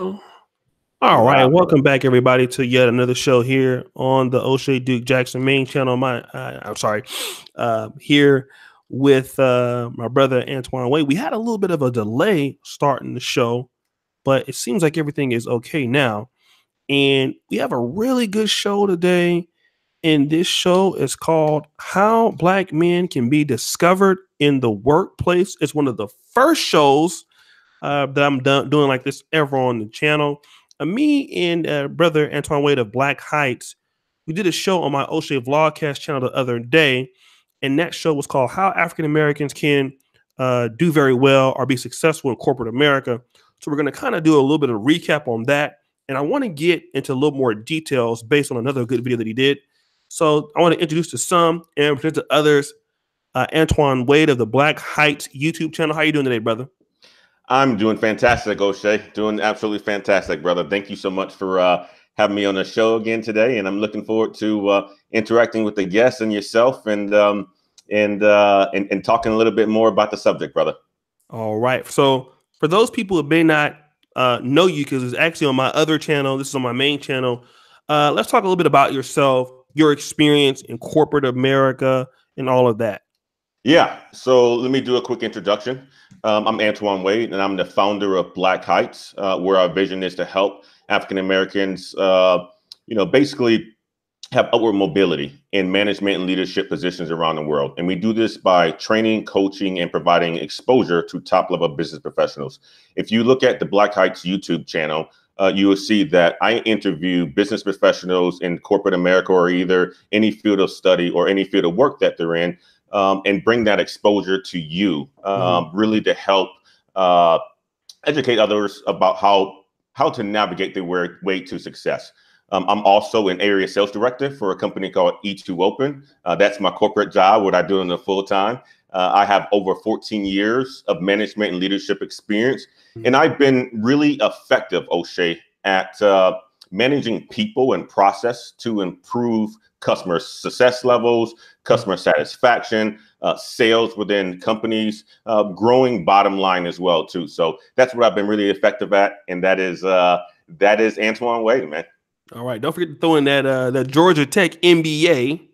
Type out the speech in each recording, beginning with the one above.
All right, welcome back, everybody, to yet another show here on the Oshay Duke Jackson main channel. My, uh, I'm sorry, uh, here with uh, my brother Antoine Wade. We had a little bit of a delay starting the show, but it seems like everything is okay now. And we have a really good show today. And this show is called How Black Men Can Be Discovered in the Workplace. It's one of the first shows uh, that I'm done, doing like this ever on the channel. Uh, me and uh, brother Antoine Wade of Black Heights, we did a show on my Oshay Vlogcast channel the other day, and that show was called "How African Americans Can uh, Do Very Well or Be Successful in Corporate America." So we're going to kind of do a little bit of recap on that, and I want to get into a little more details based on another good video that he did. So I want to introduce to some and present to others uh, Antoine Wade of the Black Heights YouTube channel. How you doing today, brother? I'm doing fantastic, Oshay. Doing absolutely fantastic, brother. Thank you so much for uh, having me on the show again today, and I'm looking forward to uh, interacting with the guests and yourself, and um, and, uh, and and talking a little bit more about the subject, brother. All right. So for those people who may not uh, know you, because it's actually on my other channel, this is on my main channel. Uh, let's talk a little bit about yourself, your experience in corporate America, and all of that. Yeah. So let me do a quick introduction. Um, I'm Antoine Wade, and I'm the founder of Black Heights, uh, where our vision is to help African Americans, uh, you know, basically have upward mobility in management and leadership positions around the world. And we do this by training, coaching, and providing exposure to top level business professionals. If you look at the Black Heights YouTube channel, uh, you will see that I interview business professionals in corporate America or either any field of study or any field of work that they're in um, and bring that exposure to you, um, mm-hmm. really to help uh, educate others about how how to navigate their way, way to success. Um, I'm also an area sales director for a company called E2 Open. Uh, that's my corporate job, what I do in the full time. Uh, I have over 14 years of management and leadership experience, mm-hmm. and I've been really effective, Oshay, at uh, managing people and process to improve customer success levels, customer satisfaction, uh, sales within companies, uh, growing bottom line as well too. So that's what I've been really effective at, and that is uh, that is Antoine Wade, man. All right, don't forget to throw in that uh, that Georgia Tech MBA.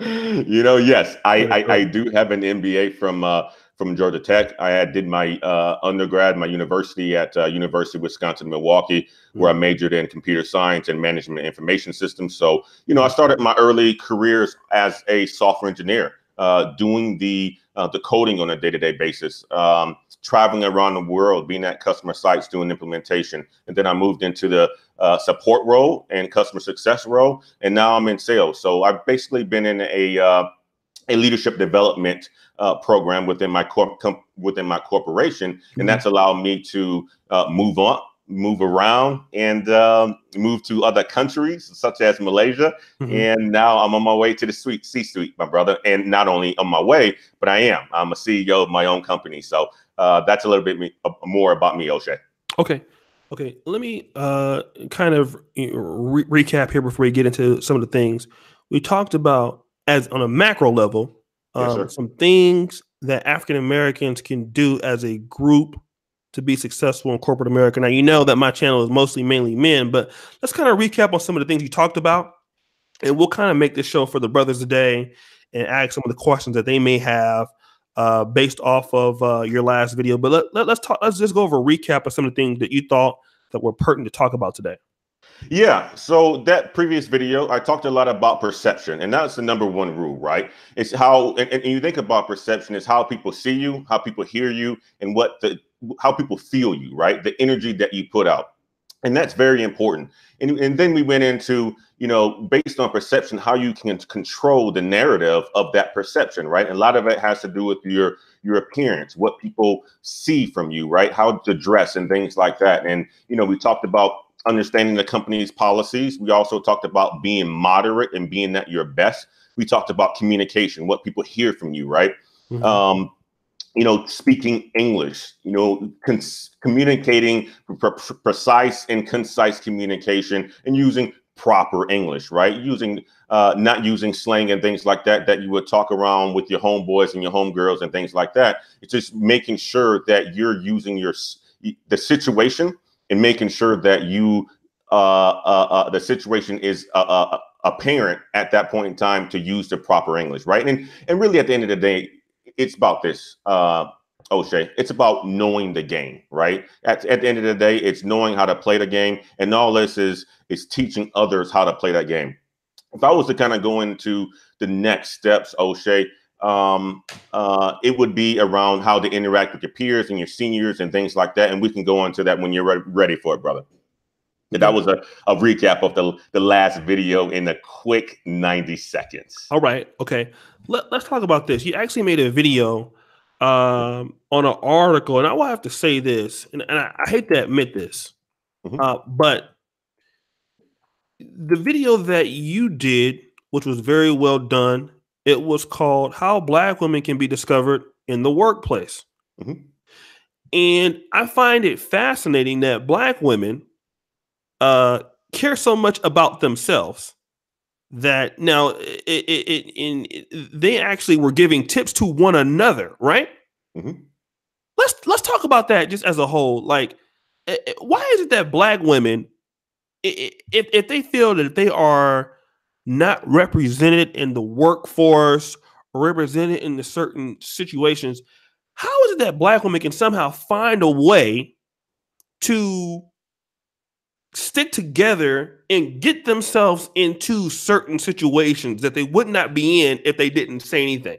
you know, yes, I, I, I do have an MBA from uh, from Georgia Tech. I had did my uh, undergrad, my university at uh, University of Wisconsin Milwaukee, where I mm-hmm. majored in computer science and management information systems. So, you know, I started my early careers as a software engineer, uh, doing the uh, the coding on a day to day basis. Um, traveling around the world, being at customer sites, doing implementation. And then I moved into the uh, support role and customer success role. And now I'm in sales. So I've basically been in a, uh, a leadership development uh, program within my corp within my corporation, and mm-hmm. that's allowed me to uh, move on, move around, and um, move to other countries such as Malaysia. Mm-hmm. And now I'm on my way to the suite C-suite, my brother. And not only on my way, but I am. I'm a CEO of my own company. So uh, that's a little bit me, uh, more about me, Oshay. Okay. Okay, let me uh, kind of re- recap here before we get into some of the things we talked about as on a macro level um, yes, some things that African Americans can do as a group to be successful in corporate America. Now, you know that my channel is mostly mainly men, but let's kind of recap on some of the things you talked about, and we'll kind of make this show for the brothers today and ask some of the questions that they may have uh, based off of uh, your last video. But let, let, let's talk. Let's just go over a recap of some of the things that you thought that were pertinent to talk about today. Yeah. So that previous video, I talked a lot about perception, and that's the number one rule, right? It's how, and, and you think about perception is how people see you, how people hear you, and what the how people feel you, right? The energy that you put out, and that's very important. And and then we went into, you know, based on perception, how you can control the narrative of that perception, right? And a lot of it has to do with your your appearance, what people see from you, right? How to dress and things like that. And you know, we talked about understanding the company's policies. We also talked about being moderate and being at your best. We talked about communication, what people hear from you, right? Mm-hmm. Um, you know, speaking English, you know, cons- communicating pre- precise and concise communication and using proper English, right? Using uh, not using slang and things like that that you would talk around with your homeboys and your homegirls and things like that. It's just making sure that you're using your the situation and making sure that you uh, uh, uh, the situation is uh, uh, apparent at that point in time to use the proper English, right? And and really, at the end of the day, it's about this, uh, Oshay. It's about knowing the game, right? At, at the end of the day, it's knowing how to play the game, and all this is is teaching others how to play that game. If I was to kind of go into the next steps, Oshay, um, uh, it would be around how to interact with your peers and your seniors and things like that. And we can go into that when you're re- ready for it, brother. That was a, a recap of the, the last video in a quick 90 seconds. All right. Okay. Let, us talk about this. You actually made a video um, on an article, and I will have to say this, and, and I, I, hate to admit this, mm-hmm. uh, but the video that you did, which was very well done, it was called How Black Women Can Be Discovered in the Workplace. Mm-hmm. And I find it fascinating that Black women uh, care so much about themselves that now it, it, it, in, they actually were giving tips to one another, right? Mm-hmm. Let's let's talk about that just as a whole. Like, why is it that black women, if if they feel that they are not represented in the workforce or represented in the certain situations, how is it that black women can somehow find a way to stick together and get themselves into certain situations that they would not be in if they didn't say anything.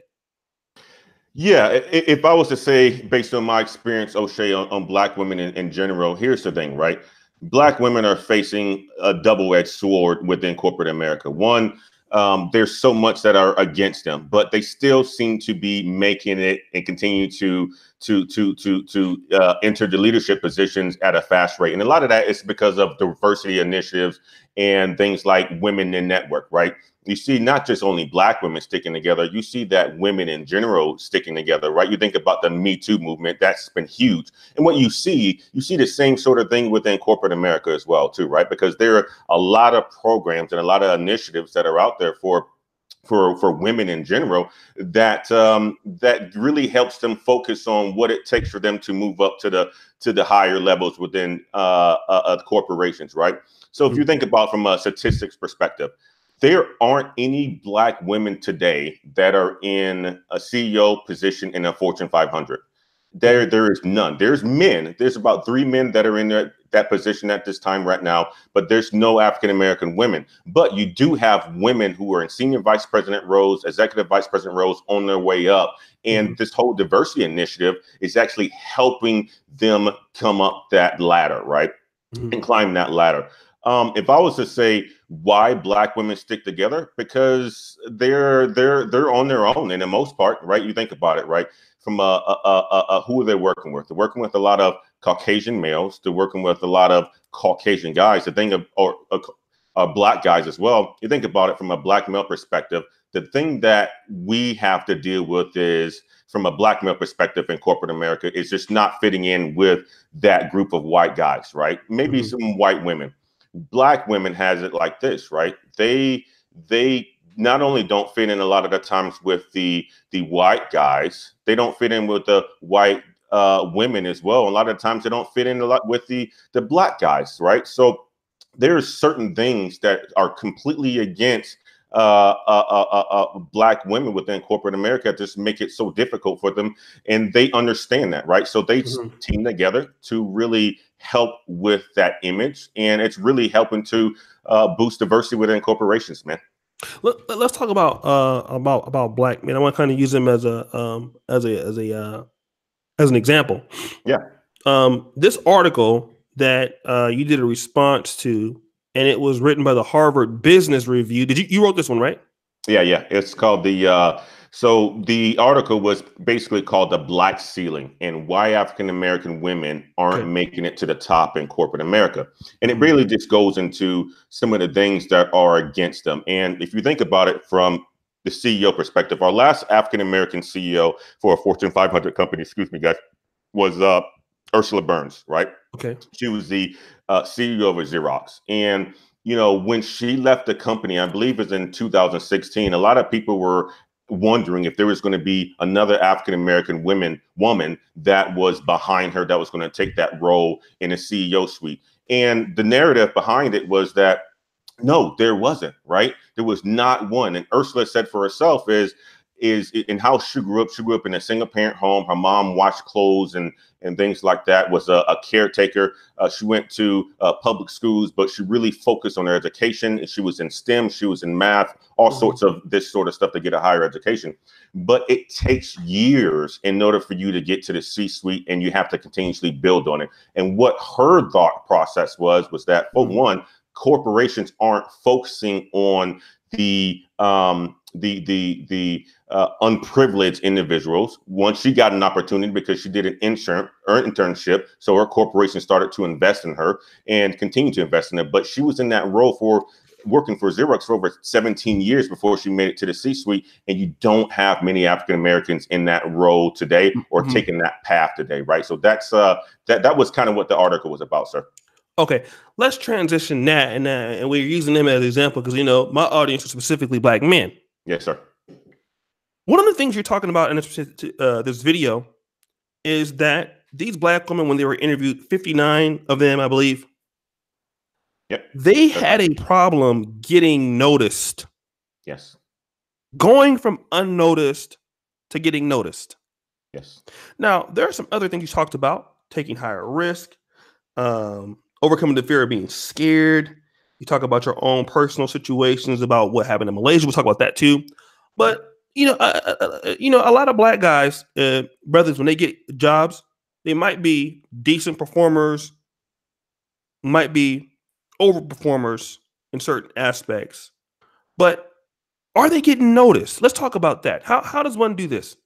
Yeah, if I was to say, based on my experience, Oshay, on, on black women in, in, general, here's the thing, right? Black women are facing a double-edged sword within corporate America. One, um, there's so much that are against them, but they still seem to be making it and continue to to to to to uh, enter the leadership positions at a fast rate. And a lot of that is because of diversity initiatives and things like women in network, right? You see not just only black women sticking together, you see that women in general sticking together, right? You think about the Me Too movement, that's been huge. And what you see, you see the same sort of thing within corporate America as well, too, right? Because there are a lot of programs and a lot of initiatives that are out there for for for women in general that um, that really helps them focus on what it takes for them to move up to the to the higher levels within uh, uh, corporations, right? So if you mm-hmm. think about from a statistics perspective, there aren't any black women today that are in a CEO position in a Fortune 500. There, there is none. There's men. There's about three men that are in that, that position at this time right now, but there's no African American women. But you do have women who are in senior vice president roles, executive vice president roles on their way up. And mm-hmm. this whole diversity initiative is actually helping them come up that ladder, right? Mm-hmm. And climb that ladder. Um, if I was to say why black women stick together, because they're they're they're on their own, and the most part, right? You think about it, right? from uh, uh, uh, uh, who are they working with? They're working with a lot of Caucasian males. They're working with a lot of Caucasian guys. The thing of or uh, black guys as well. You think about it from a black male perspective. The thing that we have to deal with is from a black male perspective in corporate America is just not fitting in with that group of white guys, right? Maybe mm-hmm. some white women. Black women has it like this, right? They they not only don't fit in a lot of the times with the the white guys, they don't fit in with the white uh, women as well. A lot of times they don't fit in a lot with the the black guys, right? So there's certain things that are completely against uh, uh, uh, uh, black women within corporate America just make it so difficult for them, and they understand that, right? So they mm-hmm. team together to really help with that image, and it's really helping to uh, boost diversity within corporations, man. Let, us talk about uh about about black men. I want to kind of use them as a um as a as a uh as an example. Yeah. Um, this article that uh you did a response to, and it was written by the Harvard Business Review. Did you you wrote this one right? Yeah, yeah. It's called the uh so the article was basically called the black ceiling and why African American women aren't okay. making it to the top in corporate America. And it mm-hmm. really just goes into some of the things that are against them. And if you think about it from the CEO perspective, our last African American CEO for a Fortune 500 company, excuse me, guys, was uh, Ursula Burns, right? Okay. She was the uh, CEO of Xerox. And you know, when she left the company, I believe it was in 2016, a lot of people were wondering if there was going to be another African American woman woman that was behind her that was going to take that role in a CEO suite. And the narrative behind it was that no, there wasn't, right? There was not one. And Ursula said for herself is is in how she grew up. She grew up in a single parent home. Her mom washed clothes and and things like that. Was a, a caretaker. Uh, she went to uh, public schools, but she really focused on her education. She was in STEM. She was in math. All mm-hmm. sorts of this sort of stuff to get a higher education. But it takes years in order for you to get to the C-suite, and you have to continuously build on it. And what her thought process was was that for mm-hmm. one, corporations aren't focusing on the um, the the the uh, unprivileged individuals. Once she got an opportunity because she did an intern internship, so her corporation started to invest in her and continue to invest in her. But she was in that role for working for Xerox for over 17 years before she made it to the C-suite, and you don't have many African Americans in that role today or mm-hmm. taking that path today, right? So that's uh that that was kind of what the article was about, sir. Okay, let's transition that, and uh, and we're using them as an example because you know my audience is specifically black men. Yes, sir. One of the things you're talking about in this, uh, this video is that these black women, when they were interviewed, 59 of them, I believe, yep. they had a problem getting noticed. Yes. Going from unnoticed to getting noticed. Yes. Now, there are some other things you talked about taking higher risk, um, overcoming the fear of being scared. You talk about your own personal situations about what happened in Malaysia. We'll talk about that too. But you know, uh, uh, uh, you know, a lot of black guys, uh, brothers, when they get jobs, they might be decent performers, might be overperformers in certain aspects, but are they getting noticed? Let's talk about that. How how does one do this?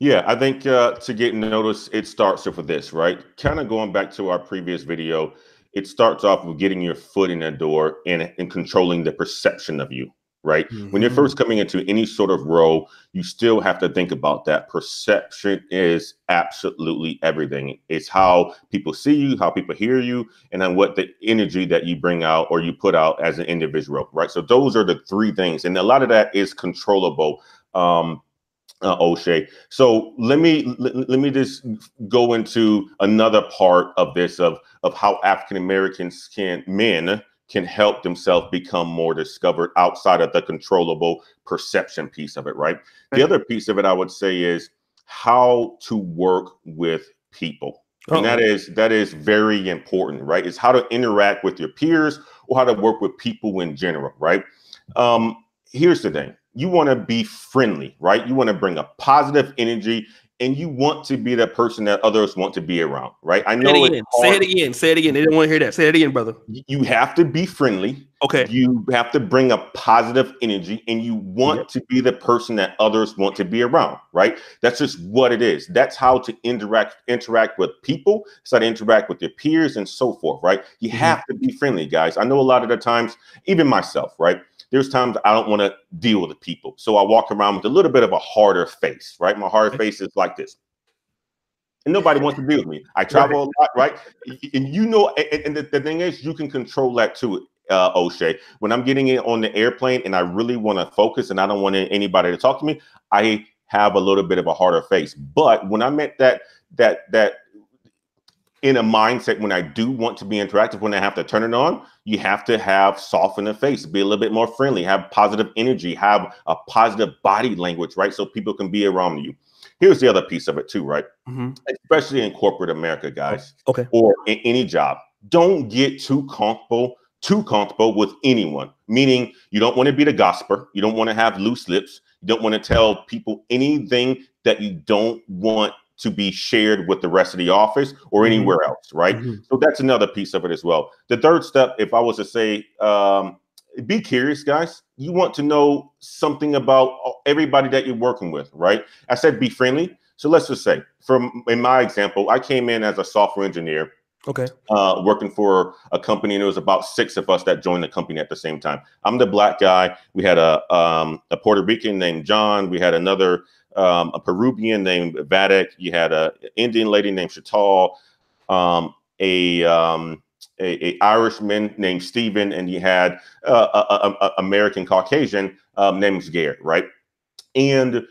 Yeah, I think uh, to get noticed, it starts with this, right? Kind of going back to our previous video, it starts off with getting your foot in the door and, and controlling the perception of you right? Mm-hmm. When you're first mm-hmm. coming into any sort of role, you still have to think about that. Perception is absolutely everything. It's how people see you, how people hear you, and then what the energy that you bring out or you put out as an individual, right? So those are the three things, and a lot of that is controllable. Um, uh, Oshay. So let me let, let me just go into another part of this of of how African Americans can men can help themselves become more discovered outside of the controllable perception piece of it, right? The other piece of it I would say is how to work with people. Uh-oh. And that is that is very important, right? Is how to interact with your peers or how to work with people in general, right? Um, here's the thing. You want to be friendly, right? You want to bring a positive energy and you want to be that person that others want to be around, right? I know. Say it again. Say it again. Say it again. They didn't want to hear that. Say it again, brother. You have to be friendly. Okay. You have to bring a positive energy, and you want yep. to be the person that others want to be around, right? That's just what it is. That's how to interact interact with people. It's how to interact with your peers and so forth, right? You mm-hmm. have to be friendly, guys. I know a lot of the times, even myself, right? There's times I don't want to deal with the people. So I walk around with a little bit of a harder face, right? My hard face is like this. And nobody wants to deal with me. I travel a lot, right? And you know, and, the, the, thing is, you can control that too, uh, Oshay. When I'm getting it on the airplane and I really want to focus and I don't want anybody to talk to me, I have a little bit of a harder face. But when I'm at that that that in a mindset when I do want to be interactive, when I have to turn it on, you have to have soften the face, be a little bit more friendly, have positive energy, have a positive body language, right? So people can be around you. Here's the other piece of it too, right? Mm-hmm. Especially in corporate America, guys. Okay. Or in any job. Don't get too comfortable, too comfortable with anyone. Meaning you don't want to be the gossiper. You don't want to have loose lips. You don't want to tell people anything that you don't want to be shared with the rest of the office or mm-hmm. anywhere else, right? Mm-hmm. So that's another piece of it as well. The third step, if I was to say, um, be curious, guys. You want to know something about everybody that you're working with, right? I said be friendly. So let's just say, from in my example, I came in as a software engineer. Okay. Uh, working for a company, and there was about six of us that joined the company at the same time. I'm the black guy. We had a um, a Puerto Rican named John. We had another um, a Peruvian named Vadek. You had a Indian lady named Chatal, um, a, um, a, a Irishman named Stephen, and you had uh, a, a, American Caucasian um, named Garrett, right? And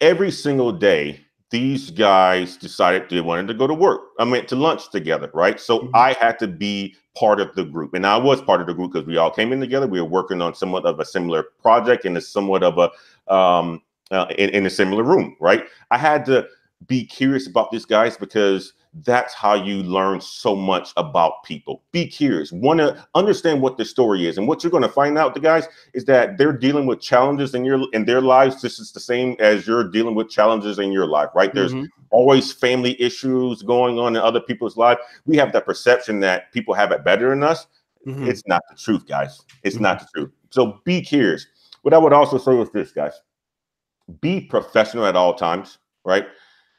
every single day, these guys decided they wanted to go to work. I mean, to lunch together, right? So mm-hmm. I had to be part of the group, and I was part of the group because we all came in together. We were working on somewhat of a similar project and it's somewhat of a um, uh, in, in a similar room, right? I had to be curious about these guys because that's how you learn so much about people. Be curious, want to understand what the story is, and what you're going to find out, the guys, is that they're dealing with challenges in your in their lives. This is the same as you're dealing with challenges in your life, right? There's mm-hmm. always family issues going on in other people's life. We have that perception that people have it better than us. Mm-hmm. It's not the truth, guys. It's mm-hmm. not the truth. So be curious. What I would also say is this, guys: be professional at all times, right?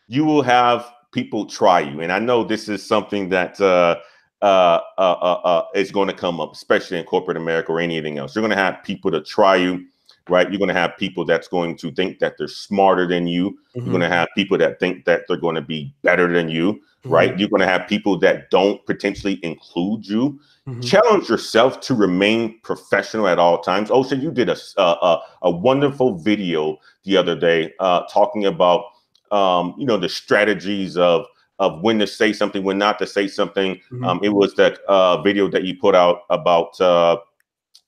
You will have people try you. And I know this is something that uh, uh, uh, uh, uh is going to come up, especially in corporate America or anything else. You're going to have people to try you, right? You're going to have people that's going to think that they're smarter than you. Mm-hmm. You're going to have people that think that they're going to be better than you, mm-hmm. right? You're going to have people that don't potentially include you. Mm-hmm. Challenge yourself to remain professional at all times. Oh, so you did a a, a wonderful video the other day uh, talking about um, you know, the strategies of of when to say something, when not to say something. Mm-hmm. Um, it was that uh, video that you put out about uh,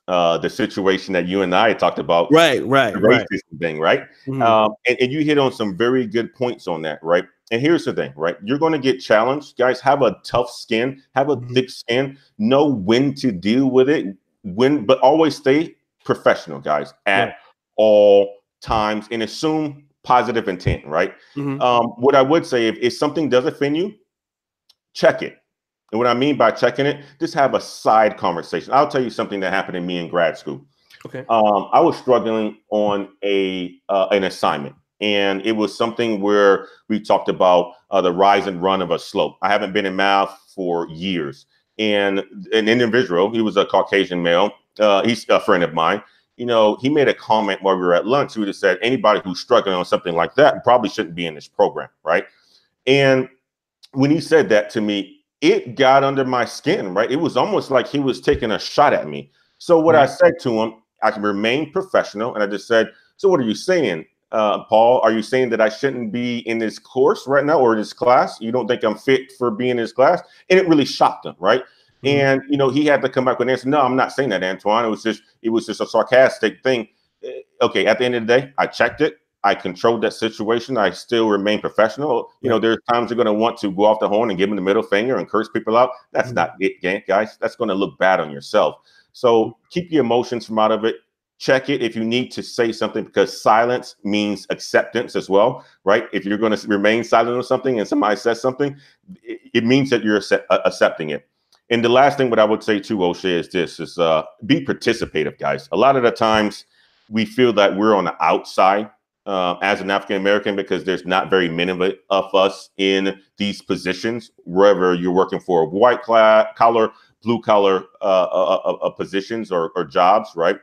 uh, the situation that you and I talked about. Right, right, the right. thing, right? Mm-hmm. Um, and, and you hit on some very good points on that, right? And here's the thing, right? You're going to get challenged, guys. Have a tough skin, have a mm-hmm. thick skin, know when to deal with it, when, but always stay professional, guys, at all times, and assume positive intent, right? Mm-hmm. Um, what I would say, if, if something does offend you, check it. And what I mean by checking it, just have a side conversation. I'll tell you something that happened to me in grad school. Okay. Um, I was struggling on a uh, an assignment, and it was something where we talked about uh, the rise and run of a slope. I haven't been in math for years, and an individual, he was a Caucasian male, uh, he's a friend of mine you know, he made a comment while we were at lunch. He would have said anybody who's struggling on something like that probably shouldn't be in this program, right? And when he said that to me, it got under my skin, right? It was almost like he was taking a shot at me. So what I said to him, I can remain professional, and I just said, "So what are you saying, uh, Paul? Are you saying that I shouldn't be in this course right now or this class? You don't think I'm fit for being in this class?" And it really shocked him, right? Mm-hmm. And you know, he had to come back with an answer. No, I'm not saying that, Antoine. It was just it was just a sarcastic thing. Eh, okay, at the end of the day, I checked it. I controlled that situation. I still remain professional. You know, there's times you're going to want to go off the horn and give them the middle finger and curse people out. That's mm-hmm. not it, guys. That's going to look bad on yourself. So keep your emotions from out of it. Check it if you need to say something because silence means acceptance as well, right? If you're going to remain silent on something and somebody says something, it means that you're accepting it. And the last thing what I would say to Oshay is this is uh, be participative, guys. A lot of the times we feel that we're on the outside uh, as an African American because there's not very many of, it, of us in these positions, wherever you're working for white collar, blue collar uh, uh, uh, uh, positions or, or, jobs, right?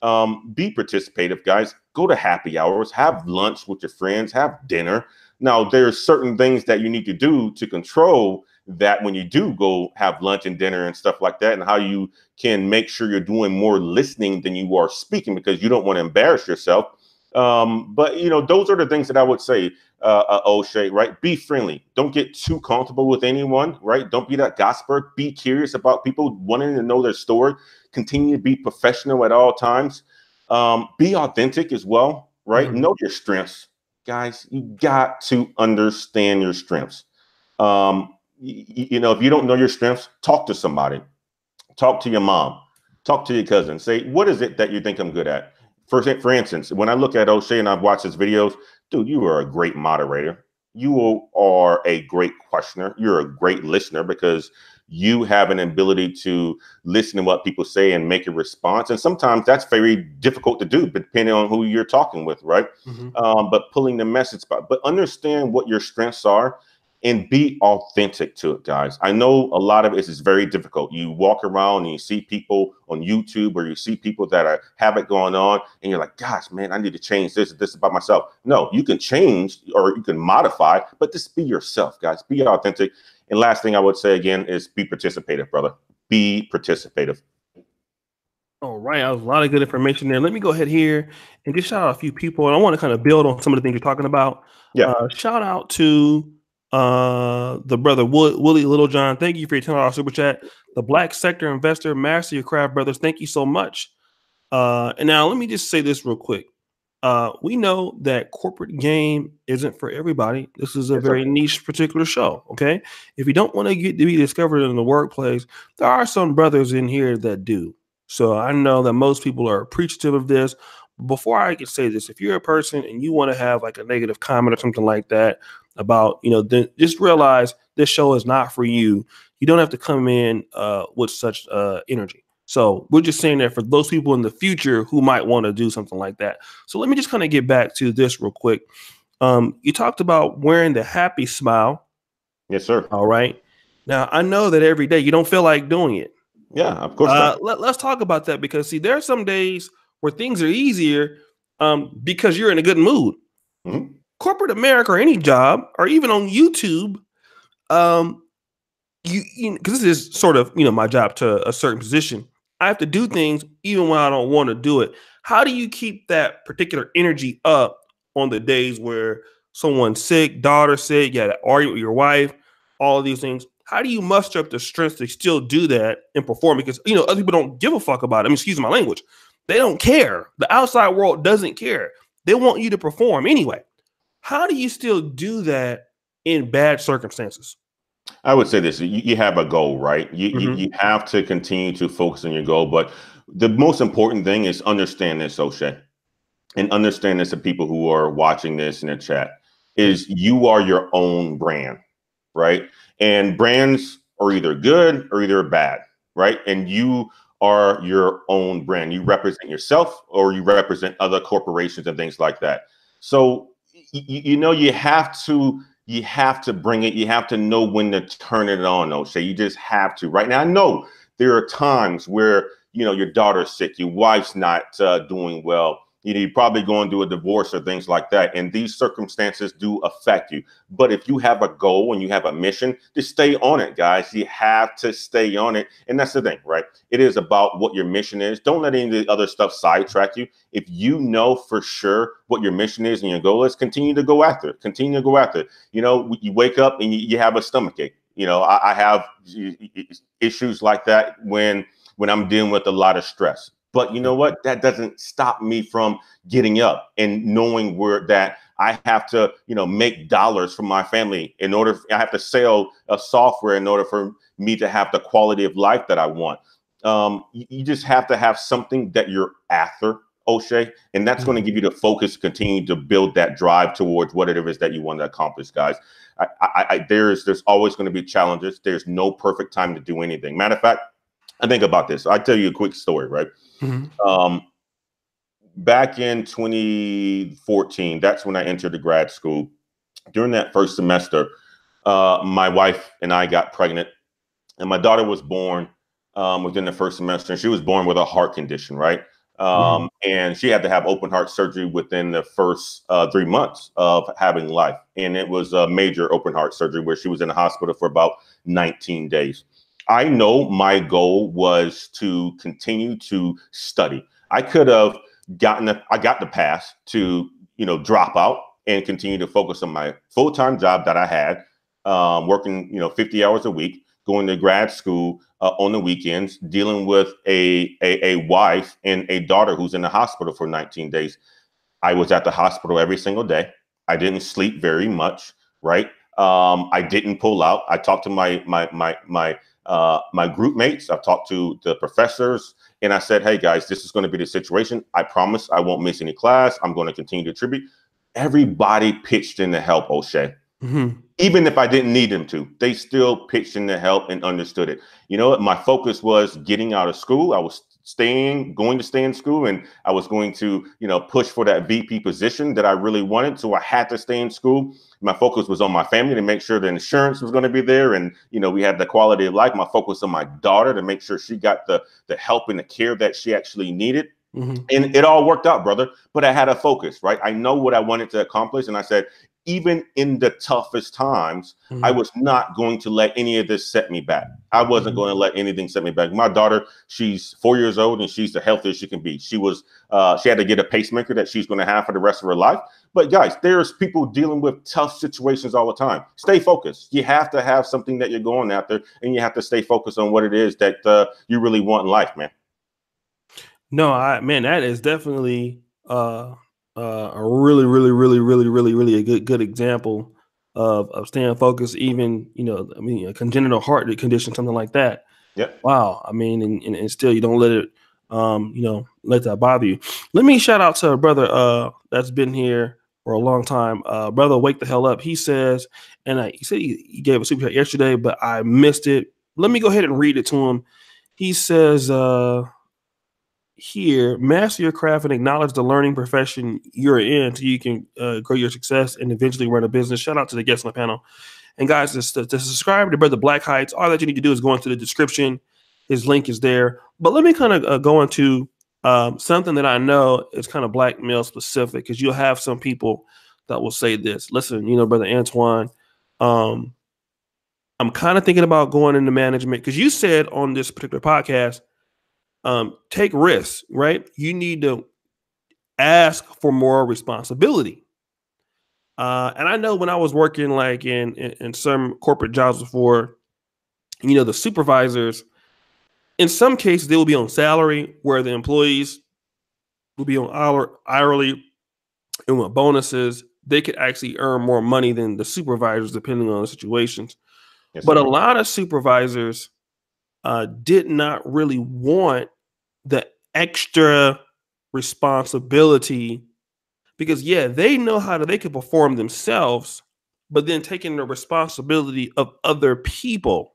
Um, be participative, guys. Go to happy hours, have lunch with your friends, have dinner. Now, there's certain things that you need to do to control that when you do go have lunch and dinner and stuff like that, and how you can make sure you're doing more listening than you are speaking because you don't want to embarrass yourself. Um, but you know, those are the things that I would say, uh, uh, Oshay, right? Be friendly. Don't get too comfortable with anyone, right? Don't be that gossiper. Be curious about people wanting to know their story. Continue to be professional at all times. Um, be authentic as well, right? Mm-hmm. Know your strengths, guys. You got to understand your strengths. Um, you, you know, if you don't know your strengths, talk to somebody. Talk to your mom. Talk to your cousin. Say, what is it that you think I'm good at? For, for instance, when I look at Oshay and I've watched his videos, dude, you are a great moderator. You are a great questioner. You're a great listener because you have an ability to listen to what people say and make a response. And sometimes that's very difficult to do, depending on who you're talking with, right? Mm-hmm. Um, but pulling the message, but understand what your strengths are and be authentic to it, guys. I know a lot of it is very difficult. You walk around and you see people on YouTube or you see people that are have it going on, and you're like, gosh, man, I need to change this, this about myself. No, you can change or you can modify, but just be yourself, guys. Be authentic. And last thing I would say again is be participative, brother. Be participative. All right, that was a lot of good information there. Let me go ahead here and just shout out a few people, and I want to kind of build on some of the things you're talking about. Yeah. Uh, shout out to uh, the brother Wood, Willie Littlejohn. Thank you for your ten dollars super chat. The Black Sector Investor, Master Your Craft Brothers. Thank you so much. Uh, and now let me just say this real quick. Uh, we know that corporate game isn't for everybody. This is a very niche, particular show. Okay, if you don't want to get to be discovered in the workplace, there are some brothers in here that do. So I know that most people are appreciative of this. Before I can say this, if you're a person and you want to have like a negative comment or something like that about, you know, then just realize this show is not for you. You don't have to come in uh, with such uh, energy. So we're just saying that for those people in the future who might want to do something like that. So let me just kind of get back to this real quick. Um, you talked about wearing the happy smile. Yes, sir. All right. Now I know that every day you don't feel like doing it. Yeah, of course. Uh, let, us talk about that because see, there are some days where things are easier um, because you're in a good mood. Mhm. Corporate America or any job, or even on YouTube, um, you because this is sort of you know my job to a certain position. I have to do things even when I don't want to do it. How do you keep that particular energy up on the days where someone's sick, daughter sick, you had to argue with your wife, all of these things? How do you muster up the strength to still do that and perform? Because you know other people don't give a fuck about it. I mean, excuse my language. They don't care. The outside world doesn't care. They want you to perform anyway. How do you still do that in bad circumstances? I would say this: you, you have a goal, right? You, you Mhm. you have to continue to focus on your goal, but the most important thing is understand this, Oshay, and understand this to people who are watching this in the chat is you are your own brand, right? And brands are either good or either bad, right? And you are your own brand. You represent yourself or you represent other corporations and things like that. So you know you have to you have to bring it. You have to know when to turn it on, Oshay. You just have to. Right now, I know there are times where you know your daughter's sick, your wife's not uh, doing well. You know, you're probably going through a divorce or things like that, and these circumstances do affect you. But if you have a goal and you have a mission, just stay on it, guys. You have to stay on it, and that's the thing, right? It is about what your mission is. Don't let any of the other stuff sidetrack you. If you know for sure what your mission is and your goal is, continue to go after it. Continue to go after it. You know, you wake up and you, have a stomach ache. You know, I, have issues like that when when I'm dealing with a lot of stress. But you know what? That doesn't stop me from getting up and knowing where that I have to, you know, make dollars for my family in order. I have to sell a software in order for me to have the quality of life that I want. Um, you, you just have to have something that you're after, Oshay, and that's going to give you the focus to continue to build that drive towards whatever it is that you want to accomplish, guys. I, I, I there's there's always going to be challenges. There's no perfect time to do anything. Matter of fact, I think about this. I tell you a quick story, right? Um, back in 2014, that's when I entered the grad school. During that first semester, uh, my wife and I got pregnant, and my daughter was born um, within the first semester. And she was born with a heart condition, right? Um, And she had to have open heart surgery within the first uh, three months of having life. And it was a major open heart surgery where she was in the hospital for about 19 days. I know my goal was to continue to study. I could have gotten the, I got the pass to you know drop out and continue to focus on my full time job that I had, um, working you know 50 hours a week, going to grad school uh, on the weekends, dealing with a, a a wife and a daughter who's in the hospital for 19 days. I was at the hospital every single day. I didn't sleep very much, right? Um, I didn't pull out. I talked to my my my my uh, my group mates. I've talked to the professors, and I said, "Hey guys, this is going to be the situation. I promise I won't miss any class. I'm going to continue to contribute." Everybody pitched in to help Oshay, Mhm. even if I didn't need them to. They still pitched in to help and understood it. You know what? My focus was getting out of school. I was staying, going to stay in school, and I was going to, you know, push for that VP position that I really wanted. So I had to stay in school. My focus was on my family to make sure the insurance was going to be there, and you know, we had the quality of life. My focus on my daughter to make sure she got the the help and the care that she actually needed Mhm. and it all worked out, brother. But I had a focus, right? I know what I wanted to accomplish, and I said, even in the toughest times, mm-hmm. I was not going to let any of this set me back. I wasn't mm-hmm. going to let anything set me back. My daughter, she's four years old and she's the healthiest she can be. She was, uh, she had to get a pacemaker that she's going to have for the rest of her life. But guys, there's people dealing with tough situations all the time. Stay focused. You have to have something that you're going after, and you have to stay focused on what it is that uh, you really want in life, man. No, I man, that is definitely uh, uh, a really, really, really, really, really, really a good good example of of staying focused. Even you know, I mean, a congenital heart condition, something like that. Yeah. Wow. I mean, and, and, and, still you don't let it, um, you know, let that bother you. Let me shout out to a brother uh that's been here for a long time. Uh, brother, wake the hell up. He says, and I, he said he, he gave a super chat yesterday, but I missed it. Let me go ahead and read it to him. He says, uh, here, master your craft and acknowledge the learning profession you're in so you can uh, grow your success and eventually run a business. Shout out to the guests on the panel. And guys, to, to subscribe to Brother Black Heights, all that you need to do is go into the description. His link is there. But let me kind of uh, go into um, something that I know is kind of black male specific because you'll have some people that will say this. Listen, you know, Brother Antoine, um, I'm kind of thinking about going into management because you said on this particular podcast – um, take risks, right? You need to ask for more responsibility. Uh, and I know when I was working like in, in, in some corporate jobs before, you know, the supervisors, in some cases, they will be on salary where the employees will be on hour, hourly and with bonuses. They could actually earn more money than the supervisors, depending on the situations. Yes, but a lot of supervisors uh, did not really want the extra responsibility because yeah they know how to they can perform themselves but then taking the responsibility of other people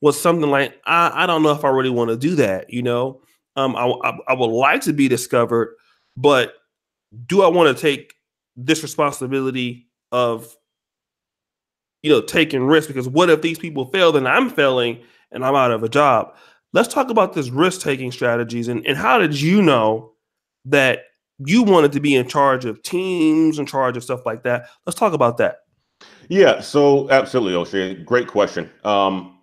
was something like i, I don't know if i really want to do that you know? Um I, I, I would like to be discovered but do i want to take this responsibility of you know taking risks? Because what if these people fail then i'm failing and i'm out of a job let's talk about this risk taking strategies and, and how did you know that you wanted to be in charge of teams in charge of stuff like that let's talk about that yeah so absolutely Oshay. great question um,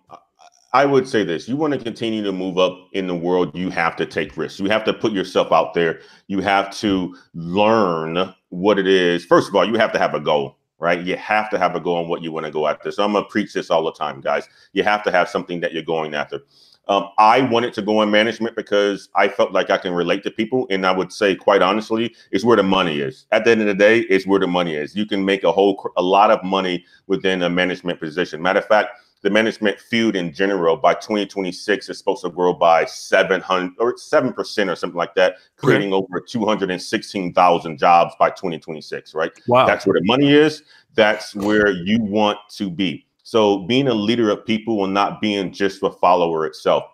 i would say this you want to continue to move up in the world you have to take risks you have to put yourself out there you have to learn what it is first of all you have to have a goal right? You have to have a goal on what you want to go after. So I'm gonna preach this all the time, guys. You have to have something that you're going after. Um, I wanted to go in management because I felt like I can relate to people. And I would say, quite honestly, it's where the money is. At the end of the day, it's where the money is. You can make a whole, a lot of money within a management position. Matter of fact, the management field in general by 2026 is supposed to grow by 700 or 7% or something like that, creating okay. over 216,000 jobs by 2026, right? Wow. That's where the money is. That's where you want to be. So being a leader of people and not being just a follower itself.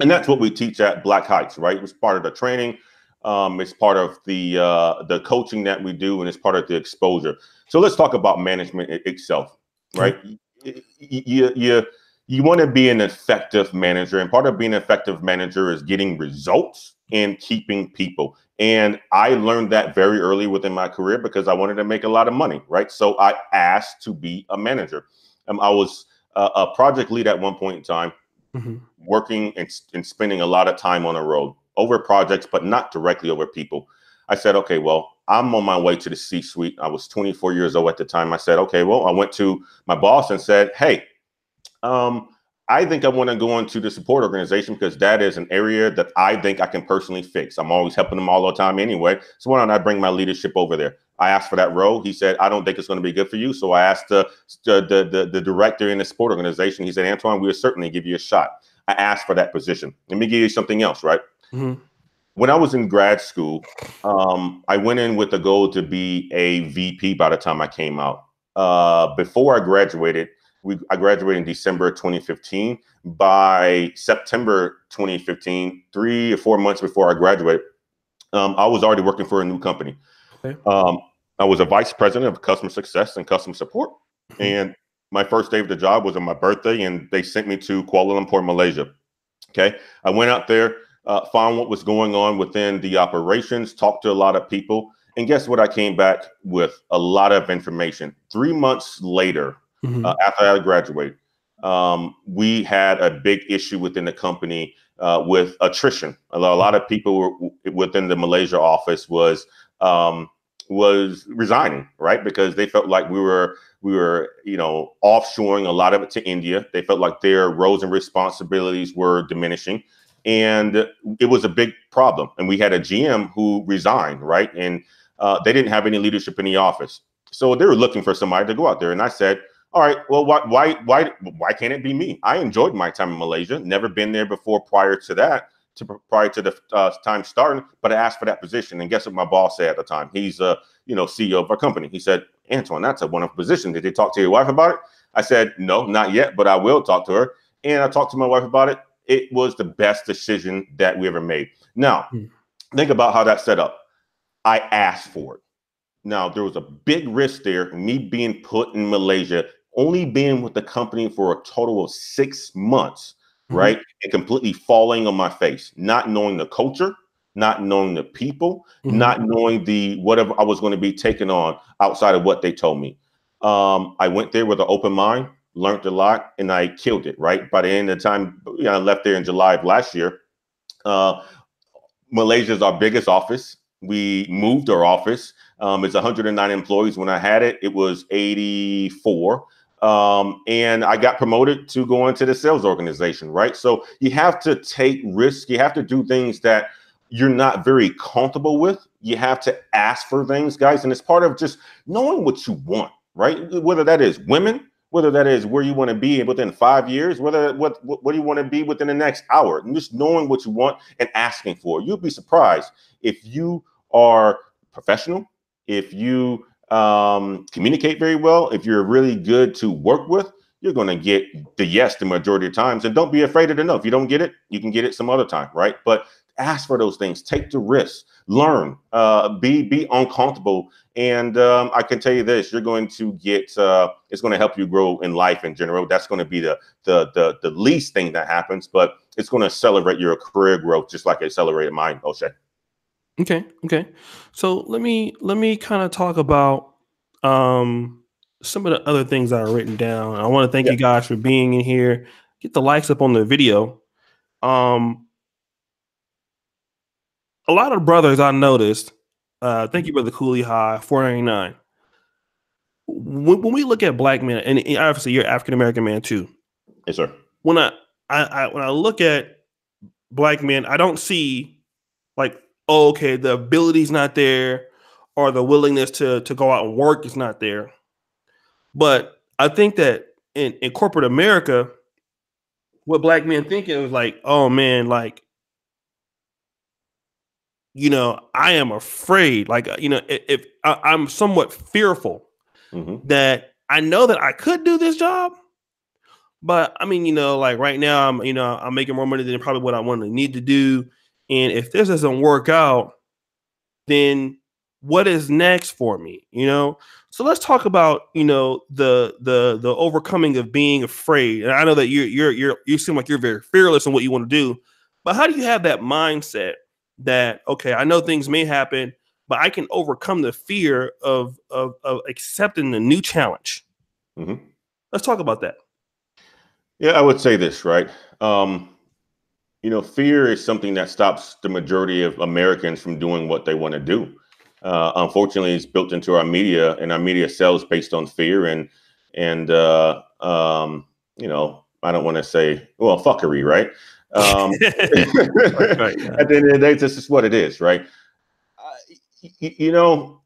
And that's what we teach at Black Heights, right? It's part of the training. Um, it's part of the uh, the coaching that we do, and it's part of the exposure. So let's talk about management itself, right? Mm-hmm. You you you want to be an effective manager, and part of being an effective manager is getting results and keeping people. And I learned that very early within my career because I wanted to make a lot of money, right? So I asked to be a manager. Um, I was uh, a project lead at one point in time, mm-hmm. working and, and spending a lot of time on the road over projects, but not directly over people. I said, okay, well, I'm on my way to the C suite. I was 24 years old at the time. I said, okay, well, I went to my boss and said, hey, um, I think I want to go into the support organization because that is an area that I think I can personally fix. I'm always helping them all the time anyway. So why don't I bring my leadership over there? I asked for that role. He said, I don't think it's going to be good for you. So I asked the, the, the, the director in the sport organization. He said, Antoine, we'll certainly give you a shot. I asked for that position. Let me give you something else, right? Mm-hmm. When I was in grad school, um, I went in with the goal to be a VP by the time I came out. Uh, before I graduated, we, I graduated in December 2015. By September 2015, three or four months before I graduated, um, I was already working for a new company. Okay. Um, I was a vice president of customer success and customer support. Mm-hmm. And my first day of the job was on my birthday, and they sent me to Kuala Lumpur, Malaysia. Okay. I went out there, uh, found what was going on within the operations, talked to a lot of people. and guess what? I came back with a lot of information. Three months later, mm-hmm. uh, after I graduated, um, we had a big issue within the company uh, with attrition. A lot of people were, within the Malaysia office was um, was resigning, right? Because they felt like we were we were you know offshoring a lot of it to India. They felt like their roles and responsibilities were diminishing, and it was a big problem. And we had a GM who resigned, right? And uh, they didn't have any leadership in the office, so they were looking for somebody to go out there. And I said, all right, well, why, why, why, why can't it be me? I enjoyed my time in Malaysia. Never been there before. Prior to that, to prior to the uh, time starting, but I asked for that position. And guess what my boss said at the time? He's a uh, you know CEO of our company. He said, Antoine, that's a wonderful position. Did you talk to your wife about it? I said, no, not yet, but I will talk to her. And I talked to my wife about it. It was the best decision that we ever made. Now, mm. think about how that set up. I asked for it. Now, there was a big risk there, me being put in Malaysia only being with the company for a total of six months, mm-hmm. right? And completely falling on my face, not knowing the culture, not knowing the people, mm-hmm. not knowing the whatever I was going to be taking on outside of what they told me. Um, I went there with an open mind, learned a lot, and I killed it. Right by the end of the time, you know, I left there in July of last year. Uh, Malaysia is our biggest office. We moved our office. Um, it's 109 employees. When I had it, it was 84. Um, and I got promoted to go into the sales organization, right? So you have to take risks. You have to do things that you're not very comfortable with. You have to ask for things, guys. And it's part of just knowing what you want, right? Whether that is women, whether that is where you want to be within five years, whether what what, what do you want to be within the next hour, and just knowing what you want and asking for. You'll be surprised if you are professional, if you um, communicate very well, if you're really good to work with, you're going to get the yes the majority of times. And don't be afraid of the no. If you don't get it, you can get it some other time, right? But ask for those things, take the risk, learn, uh, be be uncomfortable. And um, I can tell you this: you're going to get. Uh, it's going to help you grow in life in general. That's going to be the the the the least thing that happens, but it's going to accelerate your career growth, just like it accelerated mine, Oshay. Okay, okay. So let me let me kind of talk about um some of the other things that are written down. I want to thank yeah. you guys for being in here. Get the likes up on the video. Um a lot of brothers I noticed. Uh thank you, brother Cooley High, 499. When, when we look at black men, and obviously you're African American man too. Yes, sir. When I, I, I when I look at black men, I don't see like oh, okay, the ability's not there or the willingness to to go out and work is not there. But I think that in, in corporate America, what black men think is like, oh man, like, you know, I am afraid. Like, you know, if, if I, am somewhat fearful mm-hmm. that I know that I could do this job, but I mean, you know, like right now, I'm, you know, I'm making more money than probably what I want to need to do. And if this doesn't work out, then what is next for me? You know? So let's talk about, you know, the the the overcoming of being afraid. And I know that you're you're you're you seem like you're very fearless in what you want to do, but how do you have that mindset that okay, I know things may happen, but I can overcome the fear of of, of accepting the new challenge. Mm-hmm. Let's talk about that. Yeah, I would say this, right? Um, you know, fear is something that stops the majority of Americans from doing what they want to do. Uh, unfortunately, it's built into our media, and our media sells based on fear and and uh, um, you know, I don't want to say well fuckery, right? Um, right, yeah. At the end of the day, this is what it is, right? Uh, y- you know,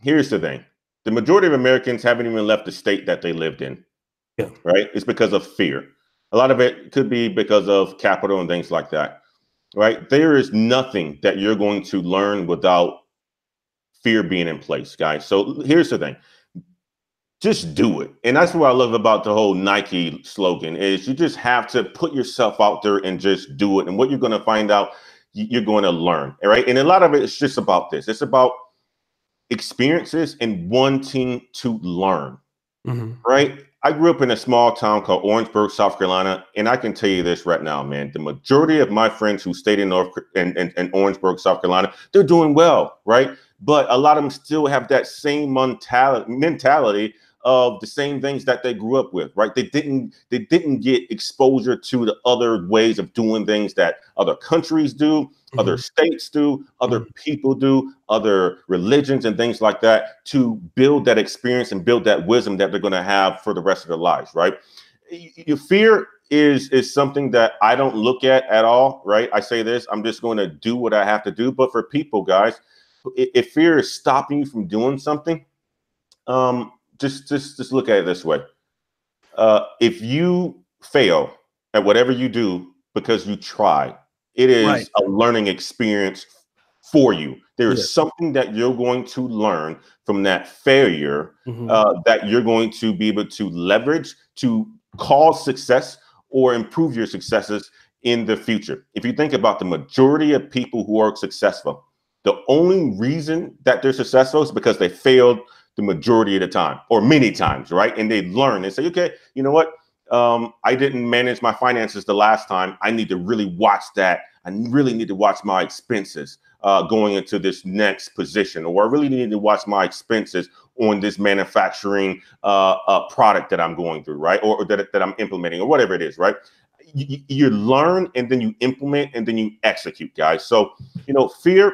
here's the thing: the majority of Americans haven't even left the state that they lived in. Yeah. Right? It's because of fear. A lot of it could be because of capital and things like that, right? There is nothing that you're going to learn without fear being in place, guys. So here's the thing. Just do it. And that's what I love about the whole Nike slogan is you just have to put yourself out there and just do it. And what you're going to find out, you're going to learn. Right. And a lot of it is just about this. It's about experiences and wanting to learn. Mm-hmm. Right. I grew up in a small town called Orangeburg, South Carolina, and I can tell you this right now, man. The majority of my friends who stayed in North in, in, in Orangeburg, South Carolina, they're doing well, right? but a lot of them still have that same mentality mentality of the same things that they grew up with right they didn't they didn't get exposure to the other ways of doing things that other countries do mm-hmm. other states do other mm-hmm. people do other religions and things like that to build that experience and build that wisdom that they're going to have for the rest of their lives right your fear is is something that i don't look at at all right i say this i'm just going to do what i have to do but for people guys if fear is stopping you from doing something um just just just look at it this way. Uh, if you fail at whatever you do because you try, it is right. a learning experience for you. There is something that you're going to learn from that failure mm-hmm. uh, that you're going to be able to leverage to cause success or improve your successes in the future. If you think about the majority of people who are successful, the only reason that they're successful is because they failed the majority of the time or many times, right? And they learn and say, okay, you know what? Um, I didn't manage my finances the last time. I need to really watch that. I really need to watch my expenses uh, going into this next position, or I really need to watch my expenses on this manufacturing uh, uh, product that I'm going through, right? Or, or that, that I'm implementing, or whatever it is, right? You, you learn and then you implement and then you execute, guys. So, you know, fear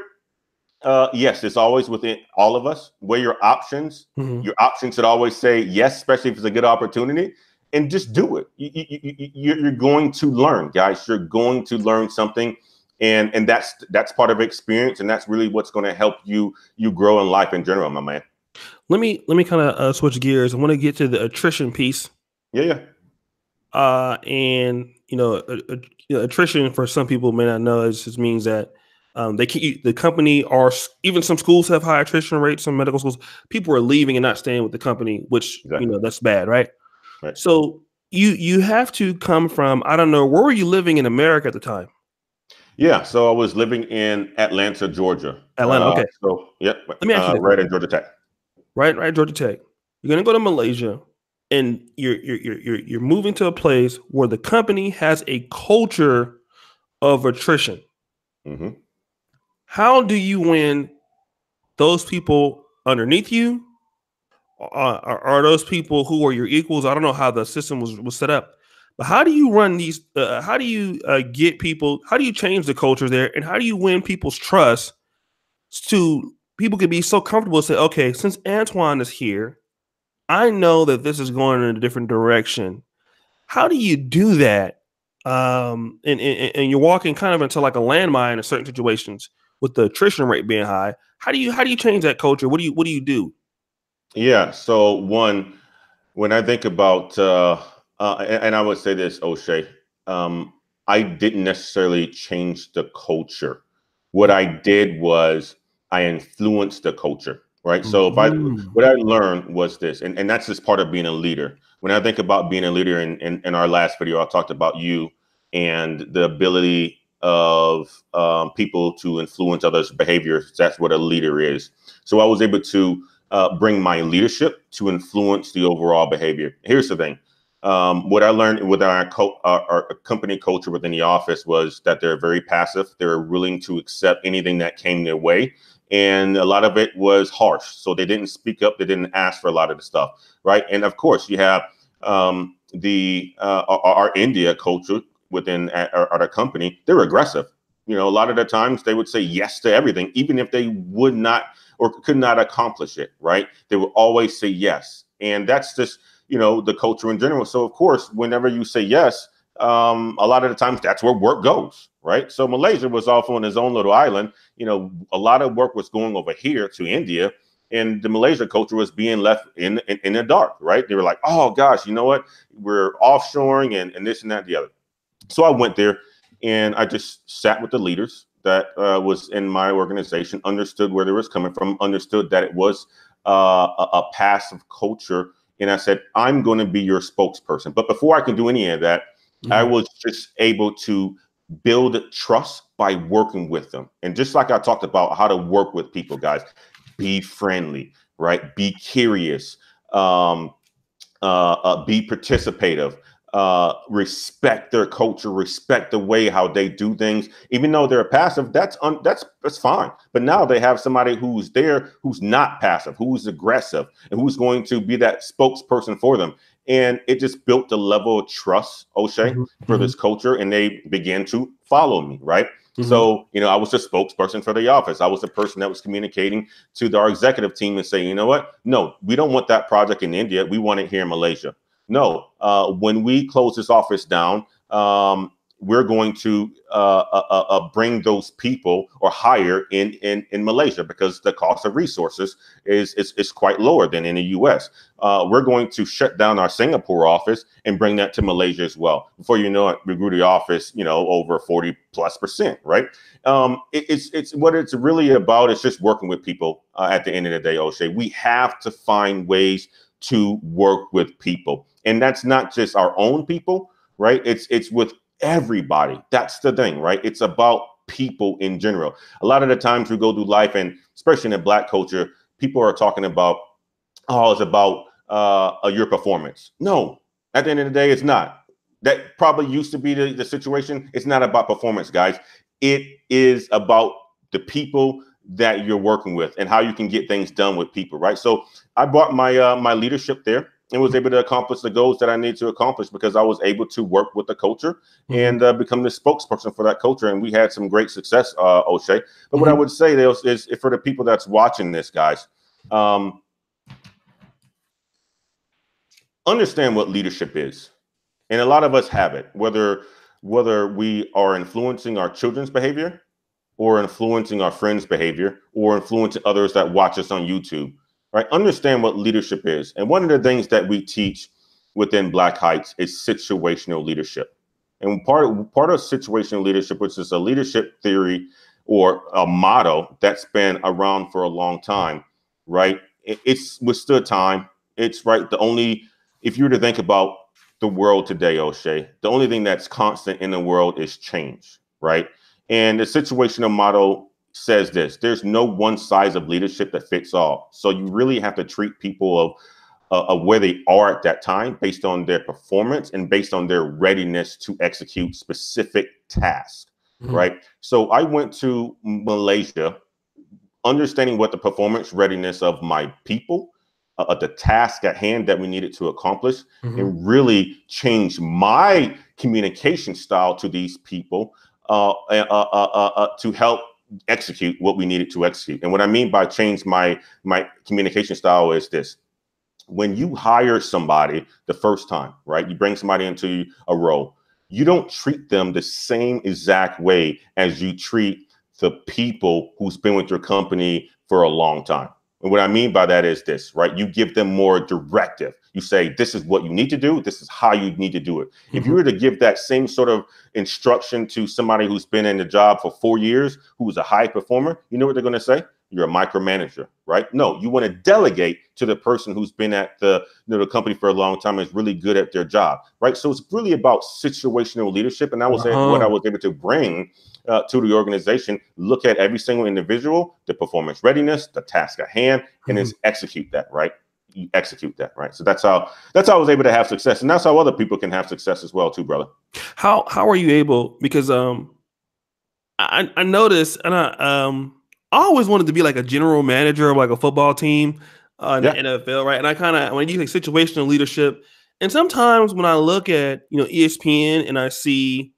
uh, yes, it's always within all of us. Weigh your options. Mm-hmm. Your options should always say yes, especially if it's a good opportunity, and just do it. You, you, you, you're going to learn, guys. You're going to learn something, and and that's that's part of experience, and that's really what's going to help you you grow in life in general, my man. Let me let me kind of uh, switch gears. I want to get to the attrition piece. Yeah, yeah. Uh, and you know, a, a, attrition for some people may not know it just means that um, they keep the company or even some schools have high attrition rates. Some medical schools, people are leaving and not staying with the company, which exactly. you know that's bad, right? Right? So you you have to come from I don't know where were you living in America at the time? Yeah, so I was living in Atlanta, Georgia. Atlanta, uh, okay. So yep, Let me ask you uh, right at Georgia Tech. Right, right, Georgia Tech. You're gonna go to Malaysia, and you're you're you're you're moving to a place where the company has a culture of attrition. Mm-hmm. How do you win those people underneath you? Are, are, those people who are your equals? I don't know how the system was, was set up, but how do you run these? Uh, how do you uh, get people? How do you change the culture there? And how do you win people's trust to people can be so comfortable to say, okay, since Antoine is here, I know that this is going in a different direction. How do you do that? Um, and, and, and you're walking kind of into like a landmine in certain situations with the attrition rate being high. How do you how do you change that culture? What do you what do you do? Yeah. So one, when I think about uh, uh and, and I would say this, Oshay, um, I didn't necessarily change the culture. What I did was I influenced the culture, right? Mm-hmm. So if I mm. what I learned was this, and, and that's just part of being a leader. When I think about being a leader in, in, in our last video, I talked about you and the ability of um, people to influence others' behaviors. That's what a leader is. So I was able to uh, bring my leadership to influence the overall behavior. Here's the thing. Um, what I learned with our, co- our, our, company culture within the office was that they're very passive. They're willing to accept anything that came their way. And a lot of it was harsh. So they didn't speak up. They didn't ask for a lot of the stuff. Right. And of course, you have um, the uh, our, our India culture, within our, our company, they're aggressive. You know, a lot of the times they would say yes to everything, even if they would not or could not accomplish it. Right? They would always say yes, and that's just you know the culture in general. So of course, whenever you say yes, um, a lot of the times that's where work goes. Right? So Malaysia was off on his own little island. You know, a lot of work was going over here to India and the Malaysia culture was being left in, in, in the dark, right? They were like, oh gosh, you know what? We're offshoring and, and this and that, and the other. So I went there and I just sat with the leaders that uh, was in my organization, understood where they was coming from, understood that it was uh, a, a, passive culture. And I said, I'm going to be your spokesperson. But before I can do any of that, mm-hmm. I was just able to build trust by working with them. And just like I talked about how to work with people, guys, be friendly, right? Be curious, um, uh, uh, be participative, uh, respect their culture, respect the way how they do things, even though they're passive. That's un- that's that's fine. But now they have somebody who's there who's not passive, who's aggressive, and who's going to be that spokesperson for them. And it just built a level of trust, Oshay, mm-hmm. for mm-hmm. this culture, and they began to follow me, right? Mm-hmm. So, you know, I was the spokesperson for the office. I was the person that was communicating to our executive team and saying, you know what? No, we don't want that project in India. We want it here in Malaysia. No, uh, when we close this office down, um, we're going to uh, uh, uh, uh, bring those people or hire in, in in Malaysia because the cost of resources is is, is quite lower than in the U.S. Uh, we're going to shut down our Singapore office and bring that to Malaysia as well. Before you know it, we grew the office, you know, over forty plus percent. Right? Um, it, it's it's what it's really about. It's just working with people. At the end of the day, Oshay, we have to find ways to work with people, and that's not just our own people. Right? It's it's with everybody. That's the thing, right? It's about people in general. A lot of the times we go through life, and especially in black culture, people are talking about, oh, it's about uh, your performance. No, at the end of the day, it's not. That probably used to be the, the situation. It's not about performance, guys. It is about the people that you're working with and how you can get things done with people, right? So I brought my uh, my leadership there and was able to accomplish the goals that I need to accomplish because I was able to work with the culture mm-hmm. and uh, become the spokesperson for that culture. And we had some great success, uh, Oshay. But mm-hmm. what I mm-hmm. would say is, is for the people that's watching this, guys, um, understand what leadership is. And a lot of us have it, whether whether we are influencing our children's behavior or influencing our friends' behavior or influencing others that watch us on YouTube right? Understand what leadership is. And one of the things that we teach within Black Heights is situational leadership. And part of, part of situational leadership, which is a leadership theory or a motto that's been around for a long time, right? It, it's withstood time. It's right. The only, if you were to think about the world today, Oshay, the only thing that's constant in the world is change, right? And the situational motto says this there's no one size of leadership that fits all. So you really have to treat people of uh, of where they are at that time based on their performance and based on their readiness to execute specific tasks mm-hmm. right so i went to malaysia understanding what the performance readiness of my people uh, the task at hand that we needed to accomplish mm-hmm. and really change my communication style to these people uh, uh, uh, uh to help execute what we needed to execute. And what I mean by change my my communication style is this. When you hire somebody the first time, right? You bring somebody into a role, you don't treat them the same exact way as you treat the people who's been with your company for a long time. And what I mean by that is this, right? You give them more directive. You say, this is what you need to do. This is how you need to do it. Mm-hmm. If you were to give that same sort of instruction to somebody who's been in the job for four years, who's a high performer, you know what they're going to say? You're a micromanager, right? No, you want to delegate to the person who's been at the, you know, the company for a long time and is really good at their job, right? So it's really about situational leadership. And I was uh-huh. what I was able to bring uh, to the organization, look at every single individual, the performance readiness, the task at hand, and mm-hmm. execute that, right? you execute that right so that's how that's how i was able to have success and that's how other people can have success as well too brother how how are you able because um i i noticed and i um i always wanted to be like a general manager of like a football team uh, in yeah. the nfl right and i kind of when you like situational leadership and sometimes when i look at you know espn and i see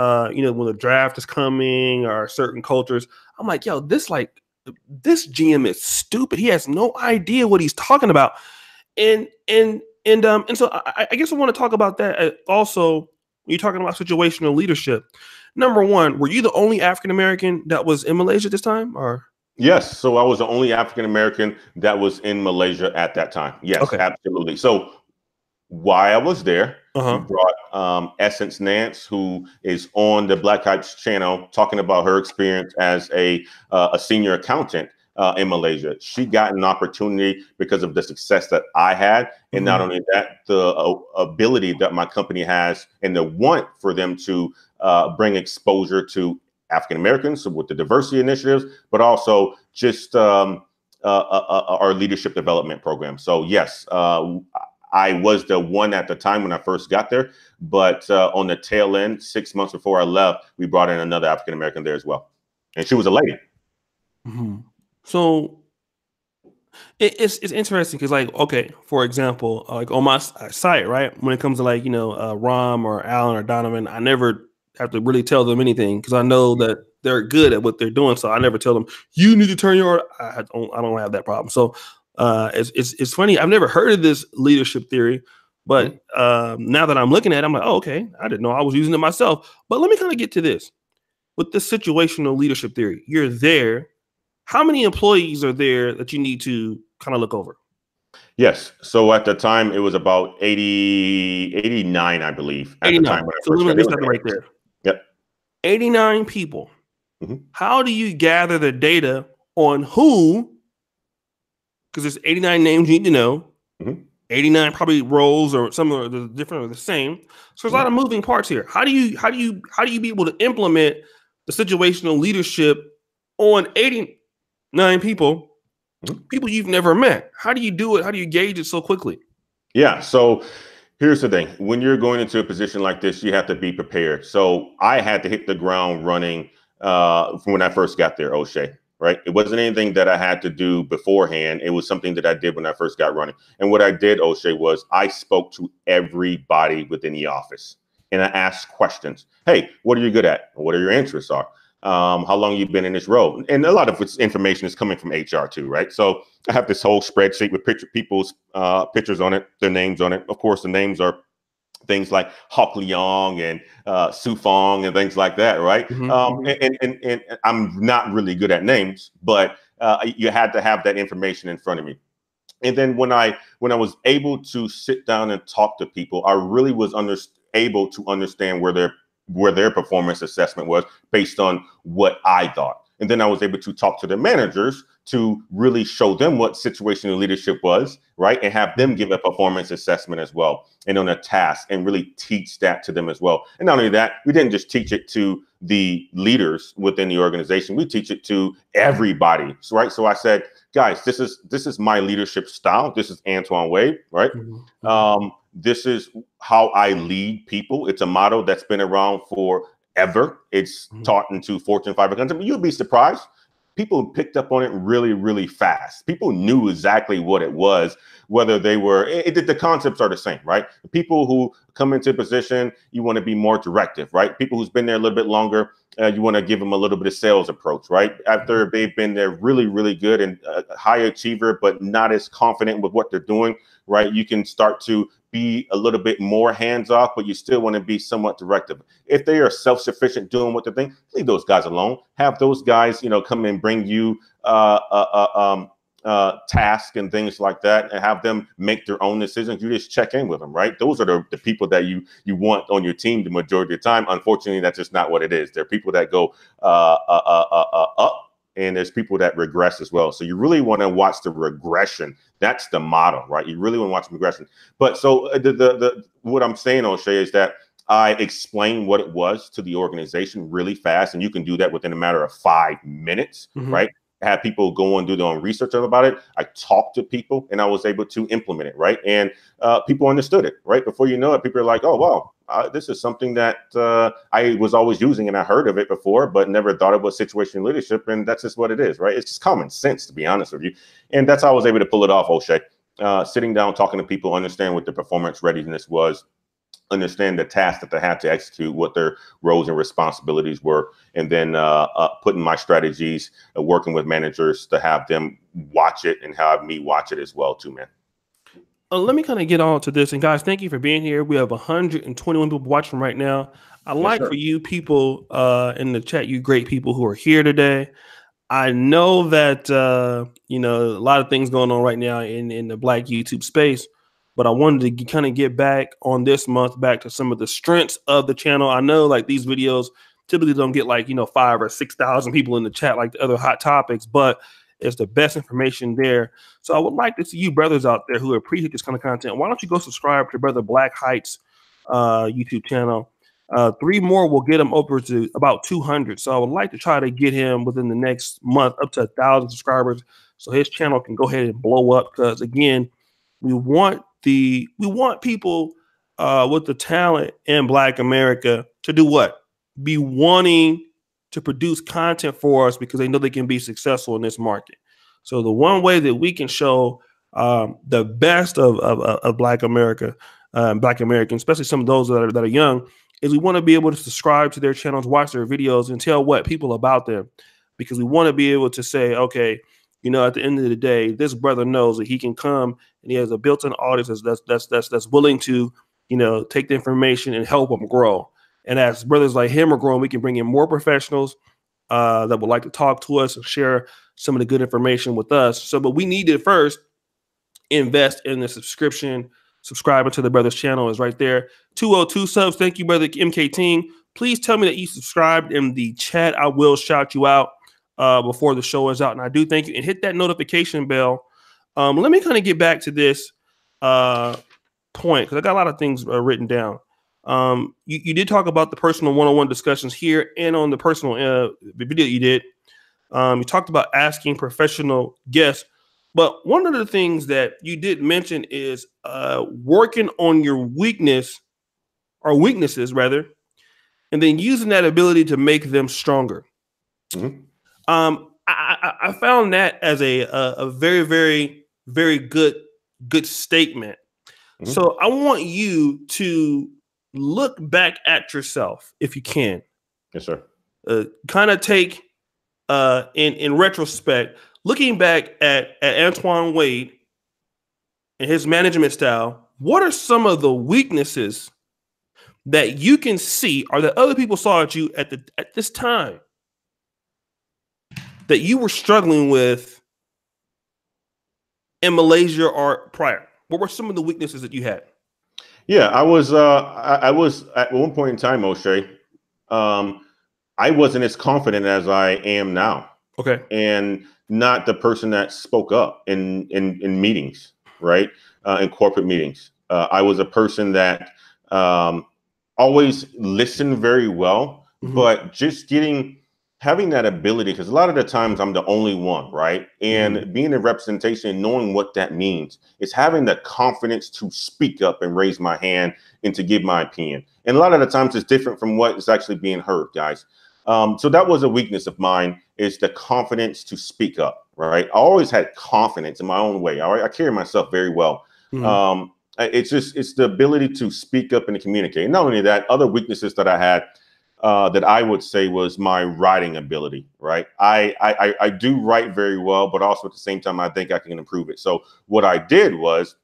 uh you know when the draft is coming or certain cultures i'm like yo this like this GM is stupid. He has no idea what he's talking about. And and and um and so I, I guess I want to talk about that uh, also. You're talking about situational leadership. Number one, were you the only African American that was in Malaysia this time, or? Yes. So I was the only African American that was in Malaysia at that time. Yes, okay. absolutely. So why I was there, uh-huh. we brought um, Essence Nance, who is on the Black Heights channel, talking about her experience as a uh, a senior accountant uh, in Malaysia. She got an opportunity because of the success that I had, and mm-hmm. not only that, the uh, ability that my company has, and the want for them to uh, bring exposure to African Americans with the diversity initiatives, but also just um, uh, uh, our leadership development program. So yes I was the one at the time when I first got there, but uh, on the tail end, six months before I left, we brought in another African American there as well, and she was a lady. Mm-hmm. So it, it's it's interesting because like okay, for example, uh, like on my site, right, when it comes to like you know uh, Rom or Alan or Donovan, I never have to really tell them anything because I know that they're good at what they're doing. So I never tell them you need to turn your. I don't. I don't have that problem. So uh, it's it's it's funny. I've never heard of this leadership theory, but mm-hmm. um, now that I'm looking at, it, I'm like, oh, okay, I didn't know I was using it myself. But let me kind of get to this with the situational leadership theory. You're there. How many employees are there that you need to kind of look over? Yes. So at the time, it was about 80, 89, I believe. At 89. the time when so let me right there. Yep. 89 people. Mm-hmm. How do you gather the data on who? Because there's 89 names you need to know. Mm-hmm. 89 probably roles or some of the different or the same. So there's a lot of moving parts here. How do you how do you how do you be able to implement the situational leadership on 89 people, mm-hmm. people you've never met? How do you do it? How do you gauge it so quickly? Yeah. So Here's the thing when you're going into a position like this, you have to be prepared. So I had to hit the ground running uh, from when I first got there, Oshay, right? It wasn't anything that I had to do beforehand. It was something that I did when I first got running. And what I did, Oshay, was I spoke to everybody within the office and I asked questions. Hey, what are you good at? What are your interests are? um, how long you've been in this role. And a lot of this information is coming from HR too, right? So I have this whole spreadsheet with picture people's uh, pictures on it, their names on it. Of course, the names are things like Hawk Leong and uh, Su Fong and things like that, right? Mm-hmm. Um, mm-hmm. and, and, and, and, I'm not really good at names, but uh, you had to have that information in front of me. And then when I when I was able to sit down and talk to people, I really was under, able to understand where their where their performance assessment was based on what I thought. And then I was able to talk to the managers to really show them what situational leadership was, right? And have them give a performance assessment as well and on a task and really teach that to them as well. And not only that, we didn't just teach it to the leaders within the organization, we teach it to everybody, so, right? So I said, guys, this is this is my leadership style. This is Antoine Wade, right? Mm-hmm. Um, this is how I lead people. It's a motto that's been around forever. It's mm-hmm. taught into Fortune 500 companies. You'd be surprised. People picked up on it really, really fast. People knew exactly what it was, whether they were, it, it, the concepts are the same, right? The people who come into a position, you want to be more directive, right? People who's been there a little bit longer, uh, you want to give them a little bit of sales approach, right? After mm-hmm. they've been there really, really good and a high achiever, but not as confident with what they're doing, right? You can start to be a little bit more hands off, but you still want to be somewhat directive. If they are self sufficient doing what they're doing, leave those guys alone. Have those guys, you know, come and bring you uh, uh, uh, um, uh, tasks and things like that, and have them make their own decisions. You just check in with them, right? Those are the, the people that you you want on your team the majority of the time. Unfortunately, that's just not what it is. There are people that go uh, uh, uh, uh up and there's people that regress as well. So you really want to watch the regression. That's the model, right? You really want to watch the regression. But so uh, the, the, the what I'm saying, Oshay, is that I explain what it was to the organization really fast, and you can do that within a matter of five minutes, mm-hmm. right? Have people go and do their own research about it. I talked to people, and I was able to implement it, right? And uh, people understood it, right? Before you know it, people are like, "Oh, wow, this is something that uh, I was always using and I heard of it before, but never thought it was situation leadership. And that's just what it is, right? It's just common sense, to be honest with you. And that's how I was able to pull it off, Oshay. Uh, sitting down, talking to people, understand what the performance readiness was, understand the task that they had to execute, what their roles and responsibilities were, and then uh, uh, putting my strategies, uh, working with managers to have them watch it and have me watch it as well, too, man uh, let me kind of get on to this. And guys, thank you for being here. We have 121 people watching right now. I yes, like sir. for you people uh, in the chat, you great people who are here today. I know that uh, you know a lot of things going on right now in in the Black YouTube space, but I wanted to kind of get back on this month back to some of the strengths of the channel. I know like these videos typically don't get like you know five or six thousand people in the chat like the other hot topics, but it's the best information there. So I would like to see you brothers out there who appreciate this kind of content. Why don't you go subscribe to Brother Black Heights uh, YouTube channel? Uh, three more will get him over to about 200. So I would like to try to get him within the next month up to a thousand subscribers, so his channel can go ahead and blow up. Because again, we want the we want people uh, with the talent in Black America to do what? Be wanting to produce content for us because they know they can be successful in this market. So the one way that we can show um, the best of, of, of Black America, uh, Black Americans, especially some of those that are, that are young, is we want to be able to subscribe to their channels, watch their videos, and tell what people about them, because we want to be able to say, okay, you know, at the end of the day, this brother knows that he can come and he has a built-in audience that's that's that's that's willing to, you know, take the information and help him grow. And as brothers like him are growing, we can bring in more professionals uh, that would like to talk to us and share some of the good information with us. So, but we need to first invest in the subscription. Subscribing to the brothers channel is right there. 202 subs. Thank you, brother MK Team. Please tell me that you subscribed in the chat. I will shout you out uh, before the show is out. And I do thank you. And hit that notification bell. Um, let me kind of get back to this uh, point because I got a lot of things uh, written down. Um, you, you did talk about the personal one-on-one discussions here and on the personal uh, video you did. Um, you talked about asking professional guests, but one of the things that you did mention is uh, working on your weakness or weaknesses rather, and then using that ability to make them stronger. Mm-hmm. Um, I, I, found that as a, a, a very very very good good statement. Mm-hmm. So I want you to look back at yourself if you can. Yes, sir. Uh, kind of take uh, in in retrospect, looking back at, at Antoine Wade and his management style, what are some of the weaknesses that you can see or that other people saw at you at the at this time that you were struggling with in Malaysia or prior? What were some of the weaknesses that you had? Yeah, I was. Uh, I, I, was at one point in time, Oshay. Um, I wasn't as confident as I am now. Okay. And not the person that spoke up in in, in meetings, right? Uh, in corporate meetings. Uh, I was a person that um, always listened very well, mm-hmm. but just getting having that ability because a lot of the times i'm the only one right? And mm-hmm. being in representation knowing what that means is having the confidence to speak up and raise my hand and to give my opinion. And a lot of the times it's different from what is actually being heard guys. Um, so that was a weakness of mine is the confidence to speak up right? I always had confidence in my own way. All right i carry myself very well. Mm-hmm. um, it's just it's the ability to speak up and to communicate. And not only that other weaknesses that i had uh, that I would say was my writing ability. Right, I, I I do write very well, but also at the same time, I think I can improve it. So what I did was.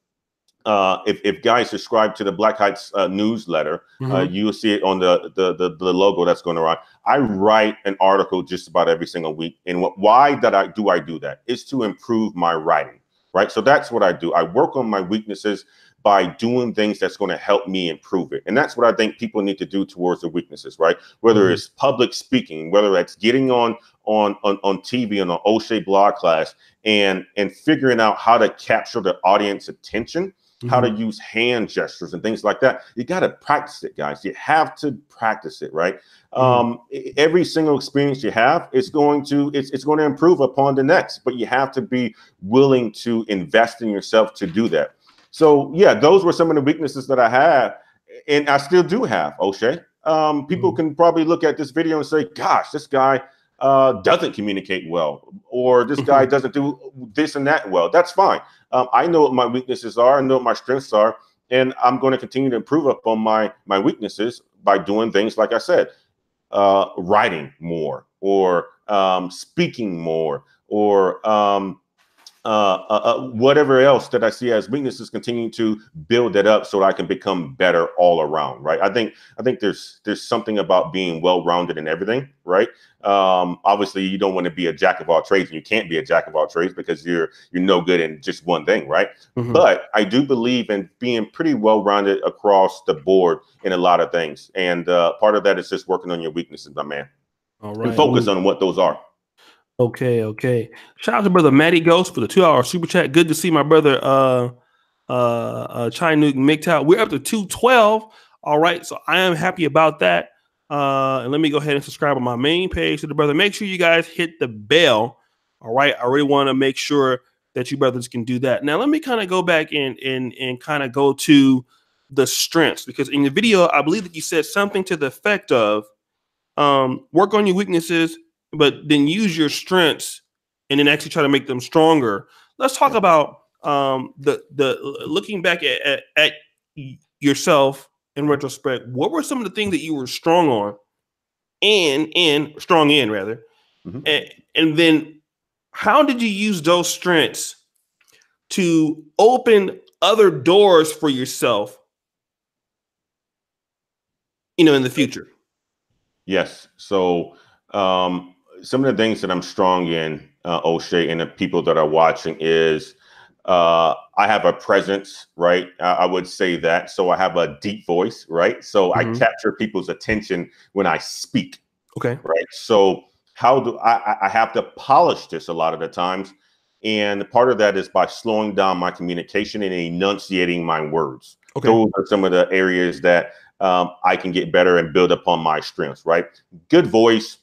Uh, if, if guys subscribe to the Black Heights uh, newsletter, uh, mm-hmm. uh, you'll see it on the, the, the the logo that's going around. I write an article just about every single week, and what why that I do I do that is to improve my writing, right? So that's what I do. I work on my weaknesses by doing things that's going to help me improve it. And that's what I think people need to do towards their weaknesses, right? Whether mm-hmm. it's public speaking, whether that's getting on on on, on TV on an Oshay blog class and and figuring out how to capture the audience attention, mm-hmm. how to mm-hmm. use hand gestures and things like that. You got to practice it, guys. You have to practice it, right? Mm-hmm. Um, every single experience you have is going to it's, it's going to improve upon the next, but you have to be willing to invest in yourself to do that. So yeah, those were some of the weaknesses that I had, and I still do have. Oshay. Um, people mm-hmm. can probably look at this video and say, "Gosh, this guy uh, doesn't communicate well, or this guy doesn't do this and that well." That's fine. Um, I know what my weaknesses are. I know what my strengths are, and I'm going to continue to improve upon my my weaknesses by doing things like I said, uh, writing more, or um, speaking more, or um, uh, uh, uh, whatever else that I see as weaknesses, continue to build that up so that I can become better all around. Right. I think I think there's there's something about being well rounded in everything. Right. Um, obviously, you don't want to be a jack of all trades, and you can't be a jack of all trades because you're you're no good in just one thing. Right. Mm-hmm. But I do believe in being pretty well rounded across the board in a lot of things, and uh, part of that is just working on your weaknesses, my man. All right. And focus on what those are. Okay, okay. Shout out to brother Matty Ghost for the two hour super chat. Good to see my brother uh uh uh Chinook MGTOW. We're up to 212. All right, so I am happy about that. Uh and let me go ahead and subscribe on my main page to the brother. Make sure you guys hit the bell. All right. I really want to make sure that you brothers can do that. Now let me kind of go back and and and kind of go to the strengths because in the video I believe that you said something to the effect of um, work on your weaknesses, but then use your strengths and then actually try to make them stronger. Let's talk about um, the the looking back at, at, at yourself in retrospect. What were some of the things that you were strong on, and and strong in rather, mm-hmm. and, and then how did you use those strengths to open other doors for yourself? You know, in the future. Yes. So um, some of the things that I'm strong in, uh, Oshay, and the people that are watching is uh, I have a presence, right? I, I, would say that. So I have a deep voice, right? So mm-hmm. I capture people's attention when I speak. Okay. Right. So how do I, I have to polish this a lot of the times? And part of that is by slowing down my communication and enunciating my words. Okay. Those are some of the areas that um, I can get better and build upon my strengths, right? Good voice,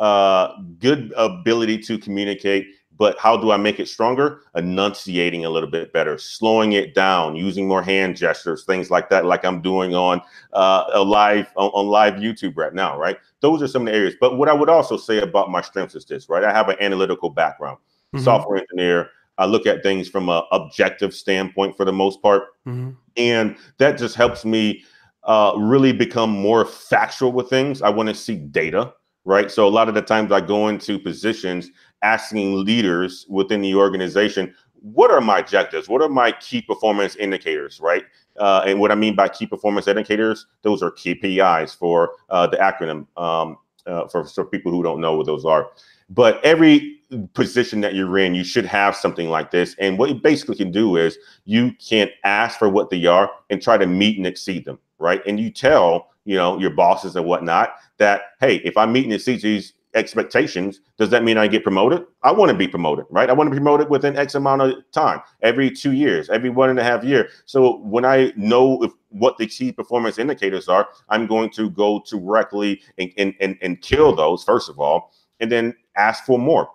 uh, good ability to communicate, but how do I make it stronger? Enunciating a little bit better, slowing it down, using more hand gestures, things like that, like I'm doing on uh, a live on, on, live YouTube right now, right? Those are some of the areas. But what I would also say about my strengths is this, right? I have an analytical background, mm-hmm. software engineer. I look at things from an objective standpoint for the most part, mm-hmm. and that just helps me uh, really become more factual with things. I want to see data, right? So a lot of the times I go into positions asking leaders within the organization, what are my objectives? What are my key performance indicators, right? Uh, and what I mean by key performance indicators, those are KPIs for uh, the acronym um, uh, for, for people who don't know what those are. But every position that you're in, you should have something like this. And what you basically can do is you can ask for what they are and try to meet and exceed them right? And you tell, you know, your bosses and whatnot that, hey, if I'm meeting the these expectations, does that mean I get promoted? I want to be promoted, right? I want to be promoted within X amount of time, every two years, every one and a half year. So when I know if, what the key performance indicators are, I'm going to go directly and, and, and, and kill those, first of all, and then ask for more.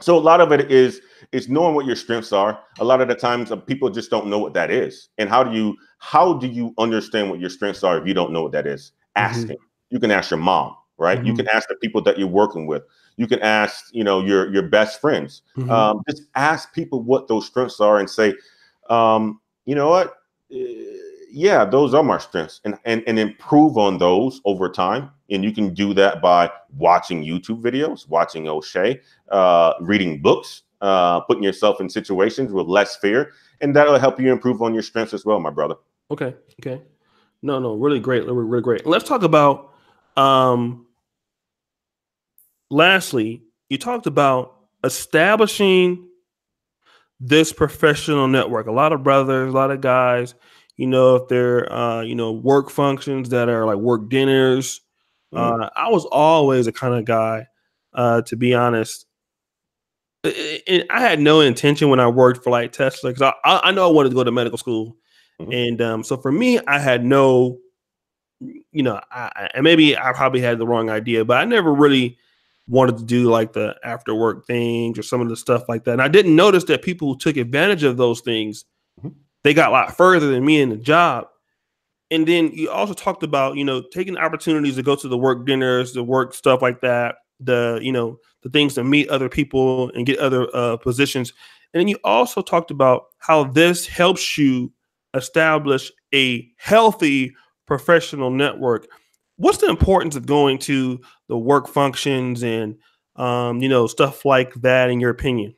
So a lot of it is is knowing what your strengths are. A lot of the times uh, people just don't know what that is. And how do you how do you understand what your strengths are if you don't know what that is? Asking. Mm-hmm. You can ask your mom, right? Mm-hmm. You can ask the people that you're working with. You can ask, you know, your your best friends. Mm-hmm. Um, just ask people what those strengths are and say, um, you know what? Uh, yeah, those are my strengths, and and and improve on those over time. And you can do that by watching YouTube videos, watching Oshay, uh, reading books, uh, putting yourself in situations with less fear, and that'll help you improve on your strengths as well, my brother. Okay. Okay. No, no, really great, really, really great. Let's talk about. Um, lastly, you talked about establishing this professional network. A lot of brothers, a lot of guys, you know, if they're, uh, you know, work functions that are like work dinners. Mm-hmm. Uh, I was always a kind of guy, uh, to be honest, I had no intention when I worked for like Tesla because I, I know I wanted to go to medical school, mm-hmm. and um, so for me, I had no, you know, I, and maybe I probably had the wrong idea, but I never really wanted to do like the after work things or some of the stuff like that. And I didn't notice that people took advantage of those things. They got a lot further than me in the job. And then you also talked about, you know, taking opportunities to go to the work dinners, the work stuff like that, the, you know, the things to meet other people and get other uh, positions. And then you also talked about how this helps you establish a healthy professional network. What's the importance of going to the work functions and um, you know stuff like that? In your opinion?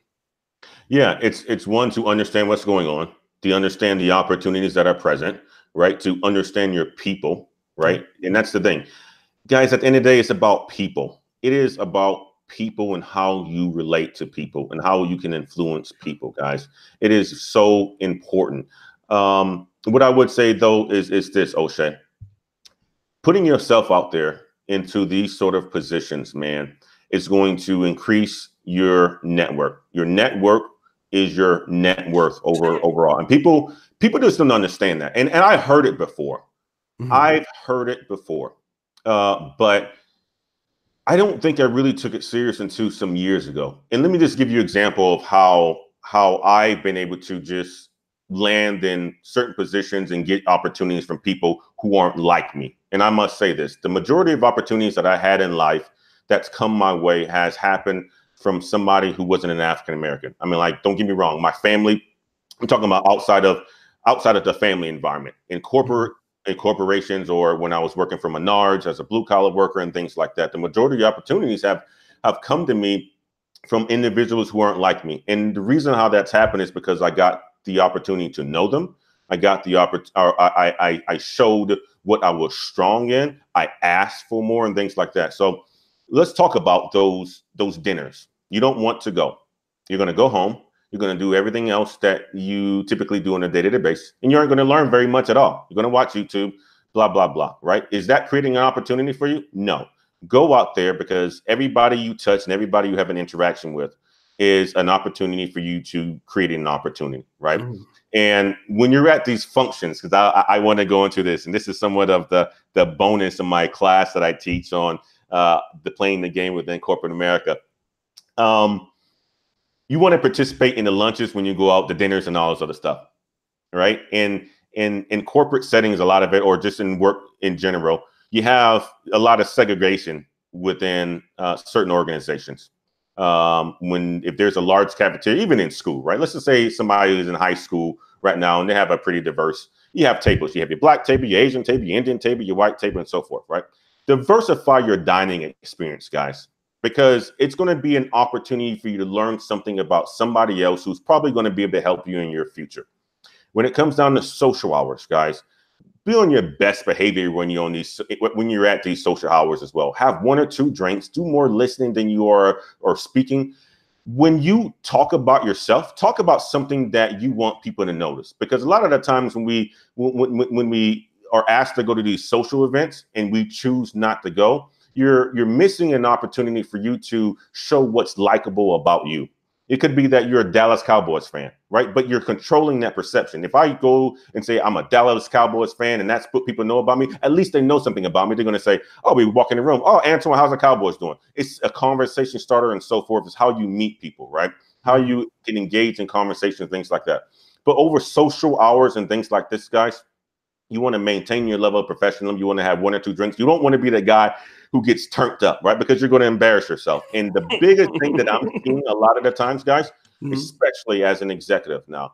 Yeah, it's it's one to understand what's going on, to understand the opportunities that are present, right? To understand your people, right? And that's the thing, guys. At the end of the day, it's about people. It is about people and how you relate to people and how you can influence people, guys. It is so important. Um, what I would say though is is this, Oshay. Putting yourself out there into these sort of positions, man, is going to increase your network. Your network is your net worth over overall. And people people just don't understand that. And and I heard it before. Mm-hmm. I've heard it before. Uh, but I don't think I really took it serious until some years ago. And let me just give you an example of how how I've been able to just land in certain positions and get opportunities from people who aren't like me. And I must say this the majority of opportunities that I had in life that's come my way has happened from somebody who wasn't an African American. I mean, like, don't get me wrong, my family, I'm talking about outside of outside of the family environment, in corporate in corporations or when I was working for Menards as a blue collar worker and things like that. The majority of the opportunities have have come to me from individuals who aren't like me. And the reason how that's happened is because I got the opportunity to know them. I got the opportunity, I, I, I showed what I was strong in. I asked for more and things like that. So let's talk about those those dinners. You don't want to go. You're going to go home. You're going to do everything else that you typically do on a day-to-day basis, and you aren't going to learn very much at all. You're going to watch YouTube, blah blah blah. Right? Is that creating an opportunity for you? No. Go out there because everybody you touch and everybody you have an interaction with is an opportunity for you to create an opportunity, right? Mm. And when you're at these functions, because I, I want to go into this, and this is somewhat of the the bonus of my class that I teach on uh, the playing the game within corporate America. Um, you want to participate in the lunches when you go out, the dinners, and all this other stuff, right? And in in corporate settings, a lot of it, or just in work in general, you have a lot of segregation within uh, certain organizations. Um, when if there's a large cafeteria, even in school, right? Let's just say somebody is in high school right now and they have a pretty diverse. You have tables. You have your black table, your Asian table, your Indian table, your white table, and so forth, right? Diversify your dining experience, guys, because it's going to be an opportunity for you to learn something about somebody else who's probably going to be able to help you in your future. When it comes down to social hours, guys, be on your best behavior when you're on these when you're at these social hours as well. Have one or two drinks, do more listening than you are or speaking. When you talk about yourself, talk about something that you want people to notice. Because a lot of the times when we when, when, when we are asked to go to these social events and we choose not to go, you're you're missing an opportunity for you to show what's likable about you. It could be that you're a Dallas Cowboys fan, right? But you're controlling that perception. If I go and say I'm a Dallas Cowboys fan and that's what people know about me, at least they know something about me. They're going to say, "Oh, we walk in the room. Oh, Antoine, how's the Cowboys doing?" It's a conversation starter and so forth. It's how you meet people, right? How mm-hmm. you can engage in conversation, things like that. But over social hours and things like this, guys, you want to maintain your level of professionalism. You want to have one or two drinks. You don't want to be the guy who gets turned up, right? Because you're going to embarrass yourself. And the biggest thing that I'm seeing a lot of the times, guys, mm-hmm. especially as an executive now,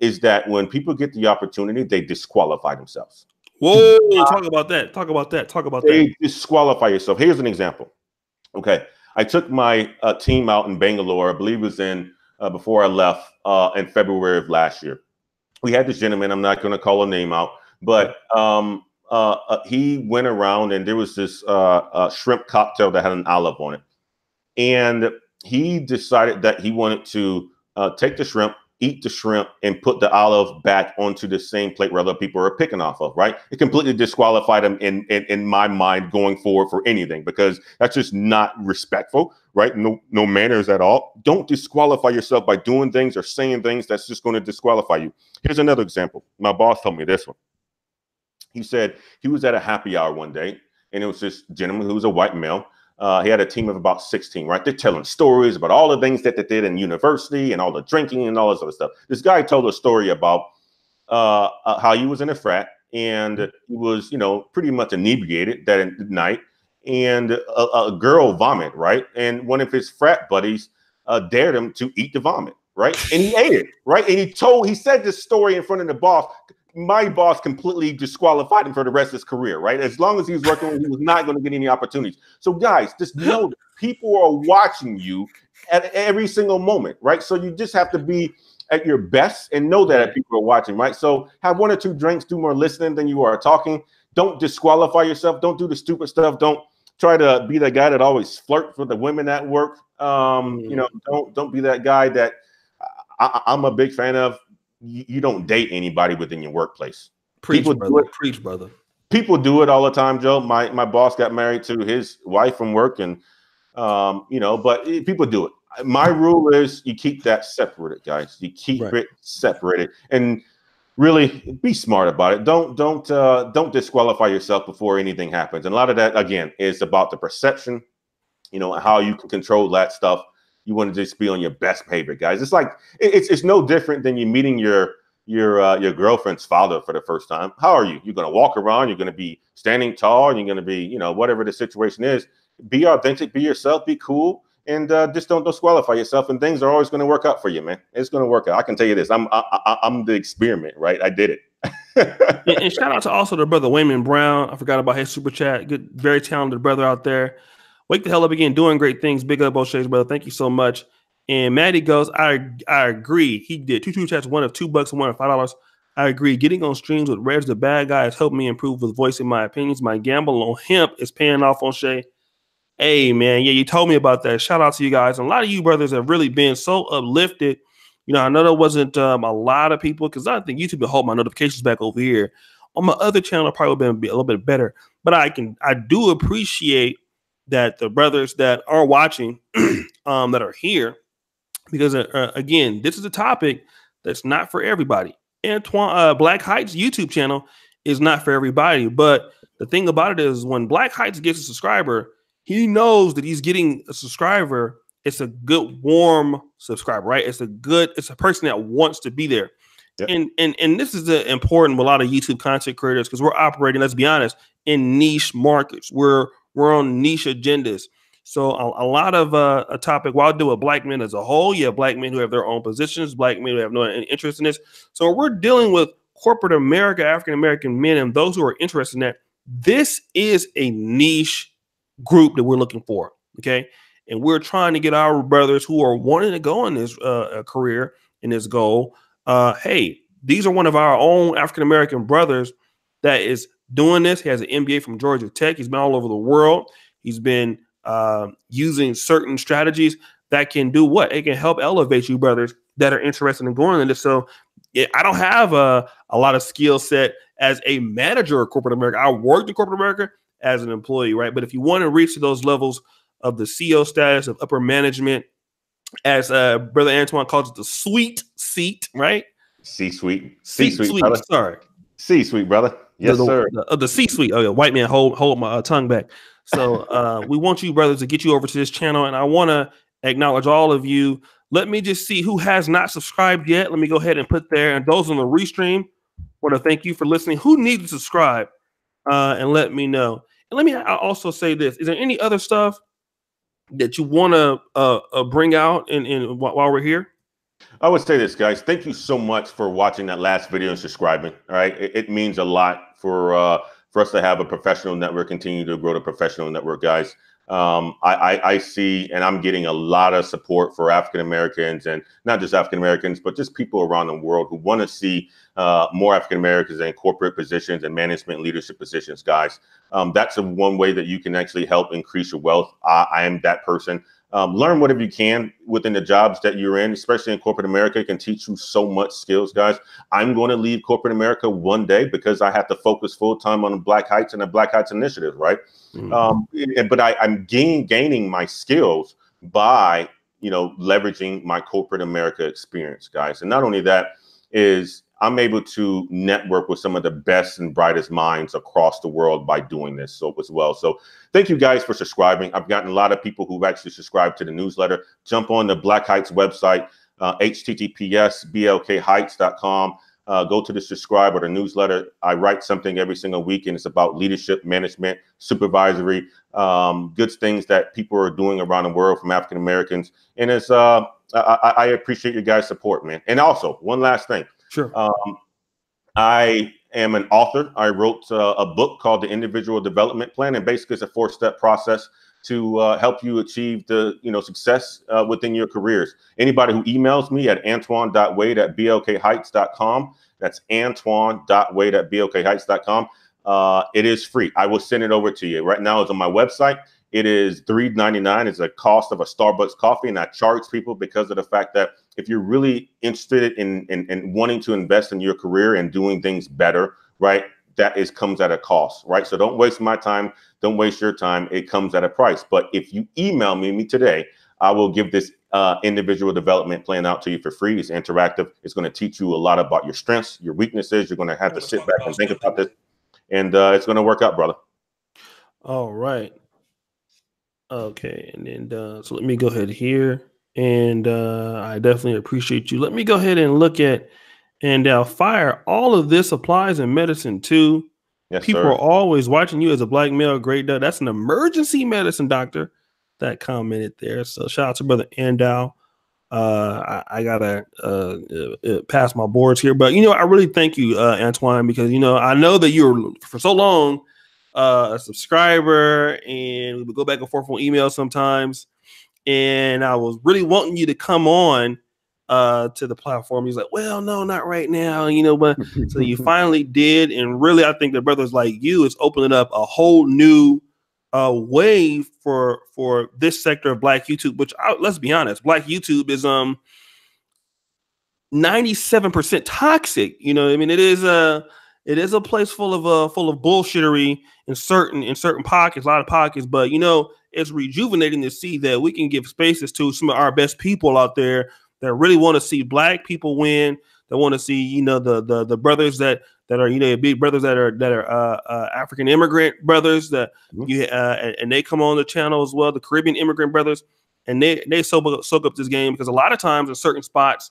is that when people get the opportunity, they disqualify themselves. Whoa, uh, talk about that. Talk about that. Talk about that. they that. disqualify yourself. Here's an example. Okay. I took my uh, team out in Bangalore, I believe it was in uh, before I left uh, in February of last year. We had this gentleman, I'm not going to call a name out, but um, uh, uh, he went around and there was this uh, uh, shrimp cocktail that had an olive on it, and he decided that he wanted to take the shrimp, eat the shrimp, and put the olive back onto the same plate where other people are picking off of. Right? It completely disqualified him in, in in my mind going forward for anything because that's just not respectful. Right? No no manners at all. Don't disqualify yourself by doing things or saying things that's just going to disqualify you. Here's another example. My boss told me this one he said he was at a happy hour one day, and it was this gentleman who was a white male. Uh, he had a team of about 16, right? They're telling stories about all the things that they did in university and all the drinking and all this other stuff. This guy told a story about uh, uh, how he was in a frat and he was, you know, pretty much inebriated that night, and a, a girl vomit, right? And one of his frat buddies uh, dared him to eat the vomit, right? And he ate it, right? And he told, he said this story in front of the boss my boss completely disqualified him for the rest of his career, right? As long as he was working, he was not going to get any opportunities. So, guys, just know that people are watching you at every single moment, right? So you just have to be at your best and know that people are watching, right? So have one or two drinks, do more listening than you are talking. Don't disqualify yourself. Don't do the stupid stuff. Don't try to be that guy that always flirt with the women at work. Um, you know, don't don't be that guy that I, I'm a big fan of you, you don't date anybody within your workplace. Preach, people brother. Do it. Preach, brother. People do it all the time, Joe. My my boss got married to his wife from work, and um, you know, but people do it. My rule is you keep that separated, guys. You keep right. it separated, and really be smart about it. Don't don't uh, don't disqualify yourself before anything happens. And a lot of that again is about the perception, you know, how you can control that stuff You want to just be on your best behavior, guys. It's like it's it's no different than you meeting your your uh, your girlfriend's father for the first time. How are you? You're gonna walk around. You're gonna be standing tall. And you're gonna be, you know, whatever the situation is. Be authentic. Be yourself. Be cool. And uh, just don't disqualify yourself. And things are always to work out for you, man. It's to work out. I can tell you this. I'm I, I, I'm the experiment, right? I did it. and, and, shout out to also the brother Wayman Brown. I forgot about his super chat. Good, very talented brother out there. Wake the hell up again, doing great things. Big up Oshay's brother. Thank you so much. And Maddie goes, I I agree. He did two two chats, one of two bucks and one of five dollars. I agree. Getting on streams with Reg the bad guy has helped me improve with voicing my opinions. My gamble on hemp is paying off Oshay. Hey man, yeah, you told me about that. Shout out to you guys. And a lot of you brothers have really been so uplifted. You know, I know there wasn't um, a lot of people because I think YouTube will hold my notifications back over here. On my other channel, probably been a little bit better. But I can I do appreciate that the brothers that are watching um, that are here because uh, uh, again, this is a topic that's not for everybody. Antoine uh, Black Heights YouTube channel is not for everybody, but the thing about it is when Black Heights gets a subscriber, he knows that he's getting a subscriber. It's a good warm subscriber, right? It's a good, it's a person that wants to be there. Yep. And and and this is important with a lot of YouTube content creators because we're operating, let's be honest, in niche markets. We're we're on niche agendas. So a, a lot of uh, a topic. While I do with black men as a whole, you have black men who have their own positions, black men who have no interest in this. So we're dealing with corporate America, African American men, and those who are interested in that. This is a niche group that we're looking for. Okay, and we're trying to get our brothers who are wanting to go in this uh, career in this goal. Uh, hey, these are one of our own African American brothers that is doing this. He has an MBA from Georgia Tech. He's been all over the world. He's been uh, using certain strategies that can do what? It can help elevate you, brothers that are interested in going into. So yeah, I don't have a, a lot of skill set as a manager of corporate America. I worked in corporate America as an employee, right? But if you want to reach to those levels of the CEO status of upper management, as uh, brother Antoine calls it, the sweet seat, right? C suite, C suite. Sorry, C suite, brother. Yes, the, sir. The, the C suite. Oh yeah, white man, hold hold my uh, tongue back. So uh, we want you brothers to get you over to this channel, and I want to acknowledge all of you. Let me just see who has not subscribed yet. Let me go ahead and put there, and those on the restream. Want to thank you for listening. Who needs to subscribe? Uh, and let me know. And let me also say this: Is there any other stuff that you want to uh, uh, bring out in, in while we're here? I would say this, guys. Thank you so much for watching that last video and subscribing. All right, it, it means a lot for uh, for us to have a professional network, continue to grow the professional network, guys. Um, I, I, I, see, and I'm getting a lot of support for African Americans, and not just African Americans, but just people around the world who want to see uh, more African Americans in corporate positions and management leadership positions, guys. Um, that's one way that you can actually help increase your wealth. I, I am that person. Um, learn whatever you can within the jobs that you're in, especially in corporate America. It can teach you so much skills, guys. I'm going to leave corporate America one day because I have to focus full time on Black Heights and the Black Heights initiative, right? Mm-hmm. Um, but I, I'm gain, gaining my skills by you know leveraging my corporate America experience, guys. And not only that is I'm able to network with some of the best and brightest minds across the world by doing this so as well. So thank you guys for subscribing. I've gotten a lot of people who've actually subscribed to the newsletter. Jump on the Black Heights website, uh, https blkheights.com. Uh, go to the subscribe or the newsletter. I write something every single week, and it's about leadership, management, supervisory, um, good things that people are doing around the world from African Americans. And it's uh, I, I appreciate your guys' support, man. And also, one last thing Sure. Um, I am an author. I wrote uh, a book called The Individual Development Plan, and basically it's a four-step process to uh, help you achieve the you know success uh, within your careers. Anybody who emails me at antoine.wade at blkheights.com, that's antoine.wade at blkheights.com. Uh, it is free. I will send it over to you. Right now, it's on my website. It is $3.99. It's a cost of a Starbucks coffee. And I charge people because of the fact that if you're really interested in, in, in wanting to invest in your career and doing things better, right? That is comes at a cost, right? So don't waste my time. Don't waste your time. It comes at a price. But if you email me, me today, I will give this uh, individual development plan out to you for free. It's interactive. It's going to teach you a lot about your strengths, your weaknesses. You're going to have to sit back and think about this, and uh, it's going to work out, brother. All right. Okay, and then uh, so let me go ahead here. and uh, I definitely appreciate you. Let me go ahead and look at and uh, fire. All of this applies in medicine too. Yes, People sir. are always watching you as a black male. Great, that's an emergency medicine doctor that commented there. So shout out to brother Andow. Uh, I, I, gotta uh, uh, uh, pass my boards here, but you know, I really thank you, uh, Antoine, because you know I know that you're for so long uh, a subscriber, and we would go back and forth on email sometimes. And I was really wanting you to come on uh to the platform. He's like, Well, no, not right now, you know, but so you finally did, and really I think the brothers like you is opening up a whole new uh way for for this sector of black YouTube, which I, let's be honest, black YouTube is um 97% toxic. You know, I mean, it is a it is a place full of uh full of bullshittery in certain in certain pockets, a lot of pockets, but you know, it's rejuvenating to see that we can give spaces to some of our best people out there that really want to see black people win. That want to see, you know, the the the brothers that that are you know big brothers that are that are uh, uh, African immigrant brothers that mm-hmm. you uh, and, and, they come on the channel as well. The Caribbean immigrant brothers, and they they soak up, soak up this game because a lot of times in certain spots,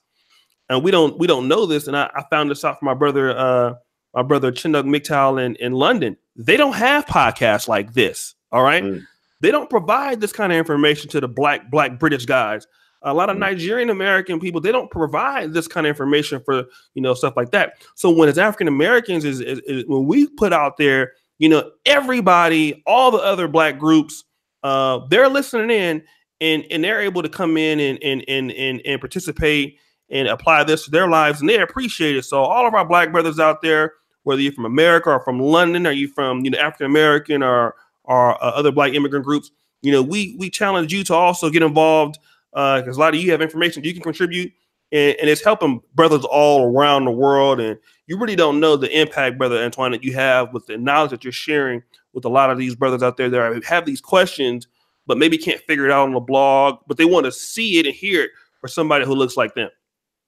and we don't we don't know this. And I, I found this out from my brother uh my brother Chinook MGTOW in in London. They don't have podcasts like this. All right. Mm. They don't provide this kind of information to the black black British guys a lot of mm. Nigerian American people they don't provide this kind of information for you know stuff like that. So when it's African Americans is, is, is, when we put out there, you know, everybody, all the other black groups, uh, they're listening in and and they're able to come in and and and and, and participate and apply this to their lives and they appreciate it. So all of our black brothers out there, whether you're from America or from London, or you from you know African American or or uh, other black immigrant groups, you know, we we challenge you to also get involved because uh, a lot of you have information you can contribute, and, and, it's helping brothers all around the world. And you really don't know the impact, brother Antoine, that you have with the knowledge that you're sharing with a lot of these brothers out there that have these questions, but maybe can't figure it out on the blog, but they want to see it and hear it for somebody who looks like them.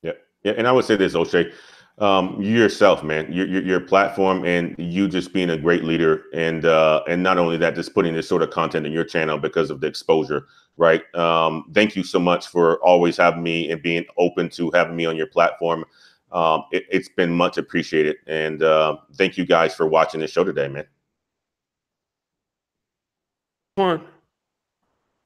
Yeah, yeah, and I would say this, Oshay um, yourself, man, your, your, your platform, and you just being a great leader, and uh, and not only that, just putting this sort of content in your channel because of the exposure, right? Um, thank you so much for always having me and being open to having me on your platform. Um, it, has been much appreciated, and uh, thank you guys for watching the show today, man. One.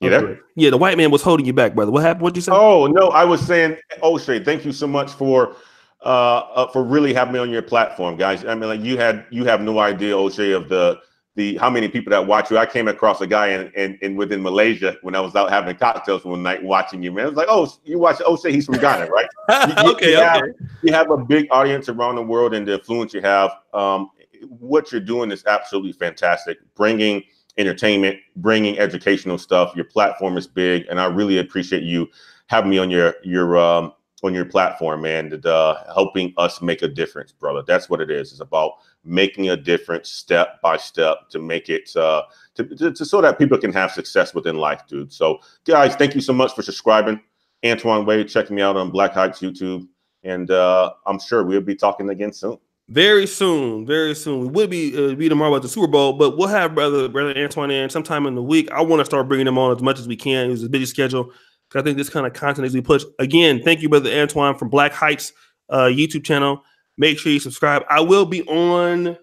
You there? Yeah, the white man was holding you back, brother. What happened? What'd you say? Oh no, I was saying, Oshay, thank you so much for uh, uh, for really having me on your platform, guys. I mean, like you had you have no idea, Oshay, of the the how many people that watch you. I came across a guy in, in, in within Malaysia when I was out having cocktails one night watching you, man. It was like, oh, you watch Oshay, he's from Ghana, right? You, okay, you, okay. Have, you have a big audience around the world and the influence you have. Um, what you're doing is absolutely fantastic. Bringing entertainment, bringing educational stuff. Your platform is big, and I really appreciate you having me on your your um, on your platform, man, and uh, helping us make a difference, brother. That's what it is. It's about making a difference step by step to make it uh, to, to, to, so that people can have success within life, dude. So, guys, thank you so much for subscribing. Antoine Wade, check me out on Black Heights YouTube, and uh, I'm sure we'll be talking again soon. Very soon, very soon. We will be uh, be tomorrow at the Super Bowl, but we'll have brother brother Antoine in sometime in the week. I want to start bringing him on as much as we can. It was a busy schedule. I think this kind of content is we push. Again, thank you, brother Antoine from Black Heights uh, YouTube channel. Make sure you subscribe. I will be on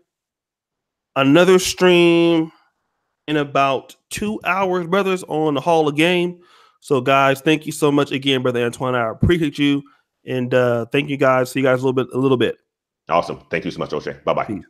another stream in about two hours, brothers, on the Hall of Game. So, guys, thank you so much again, brother Antoine. I appreciate you, and uh, thank you guys. See you guys a little bit, a little bit. Awesome. Thank you so much, Oshay. Bye bye.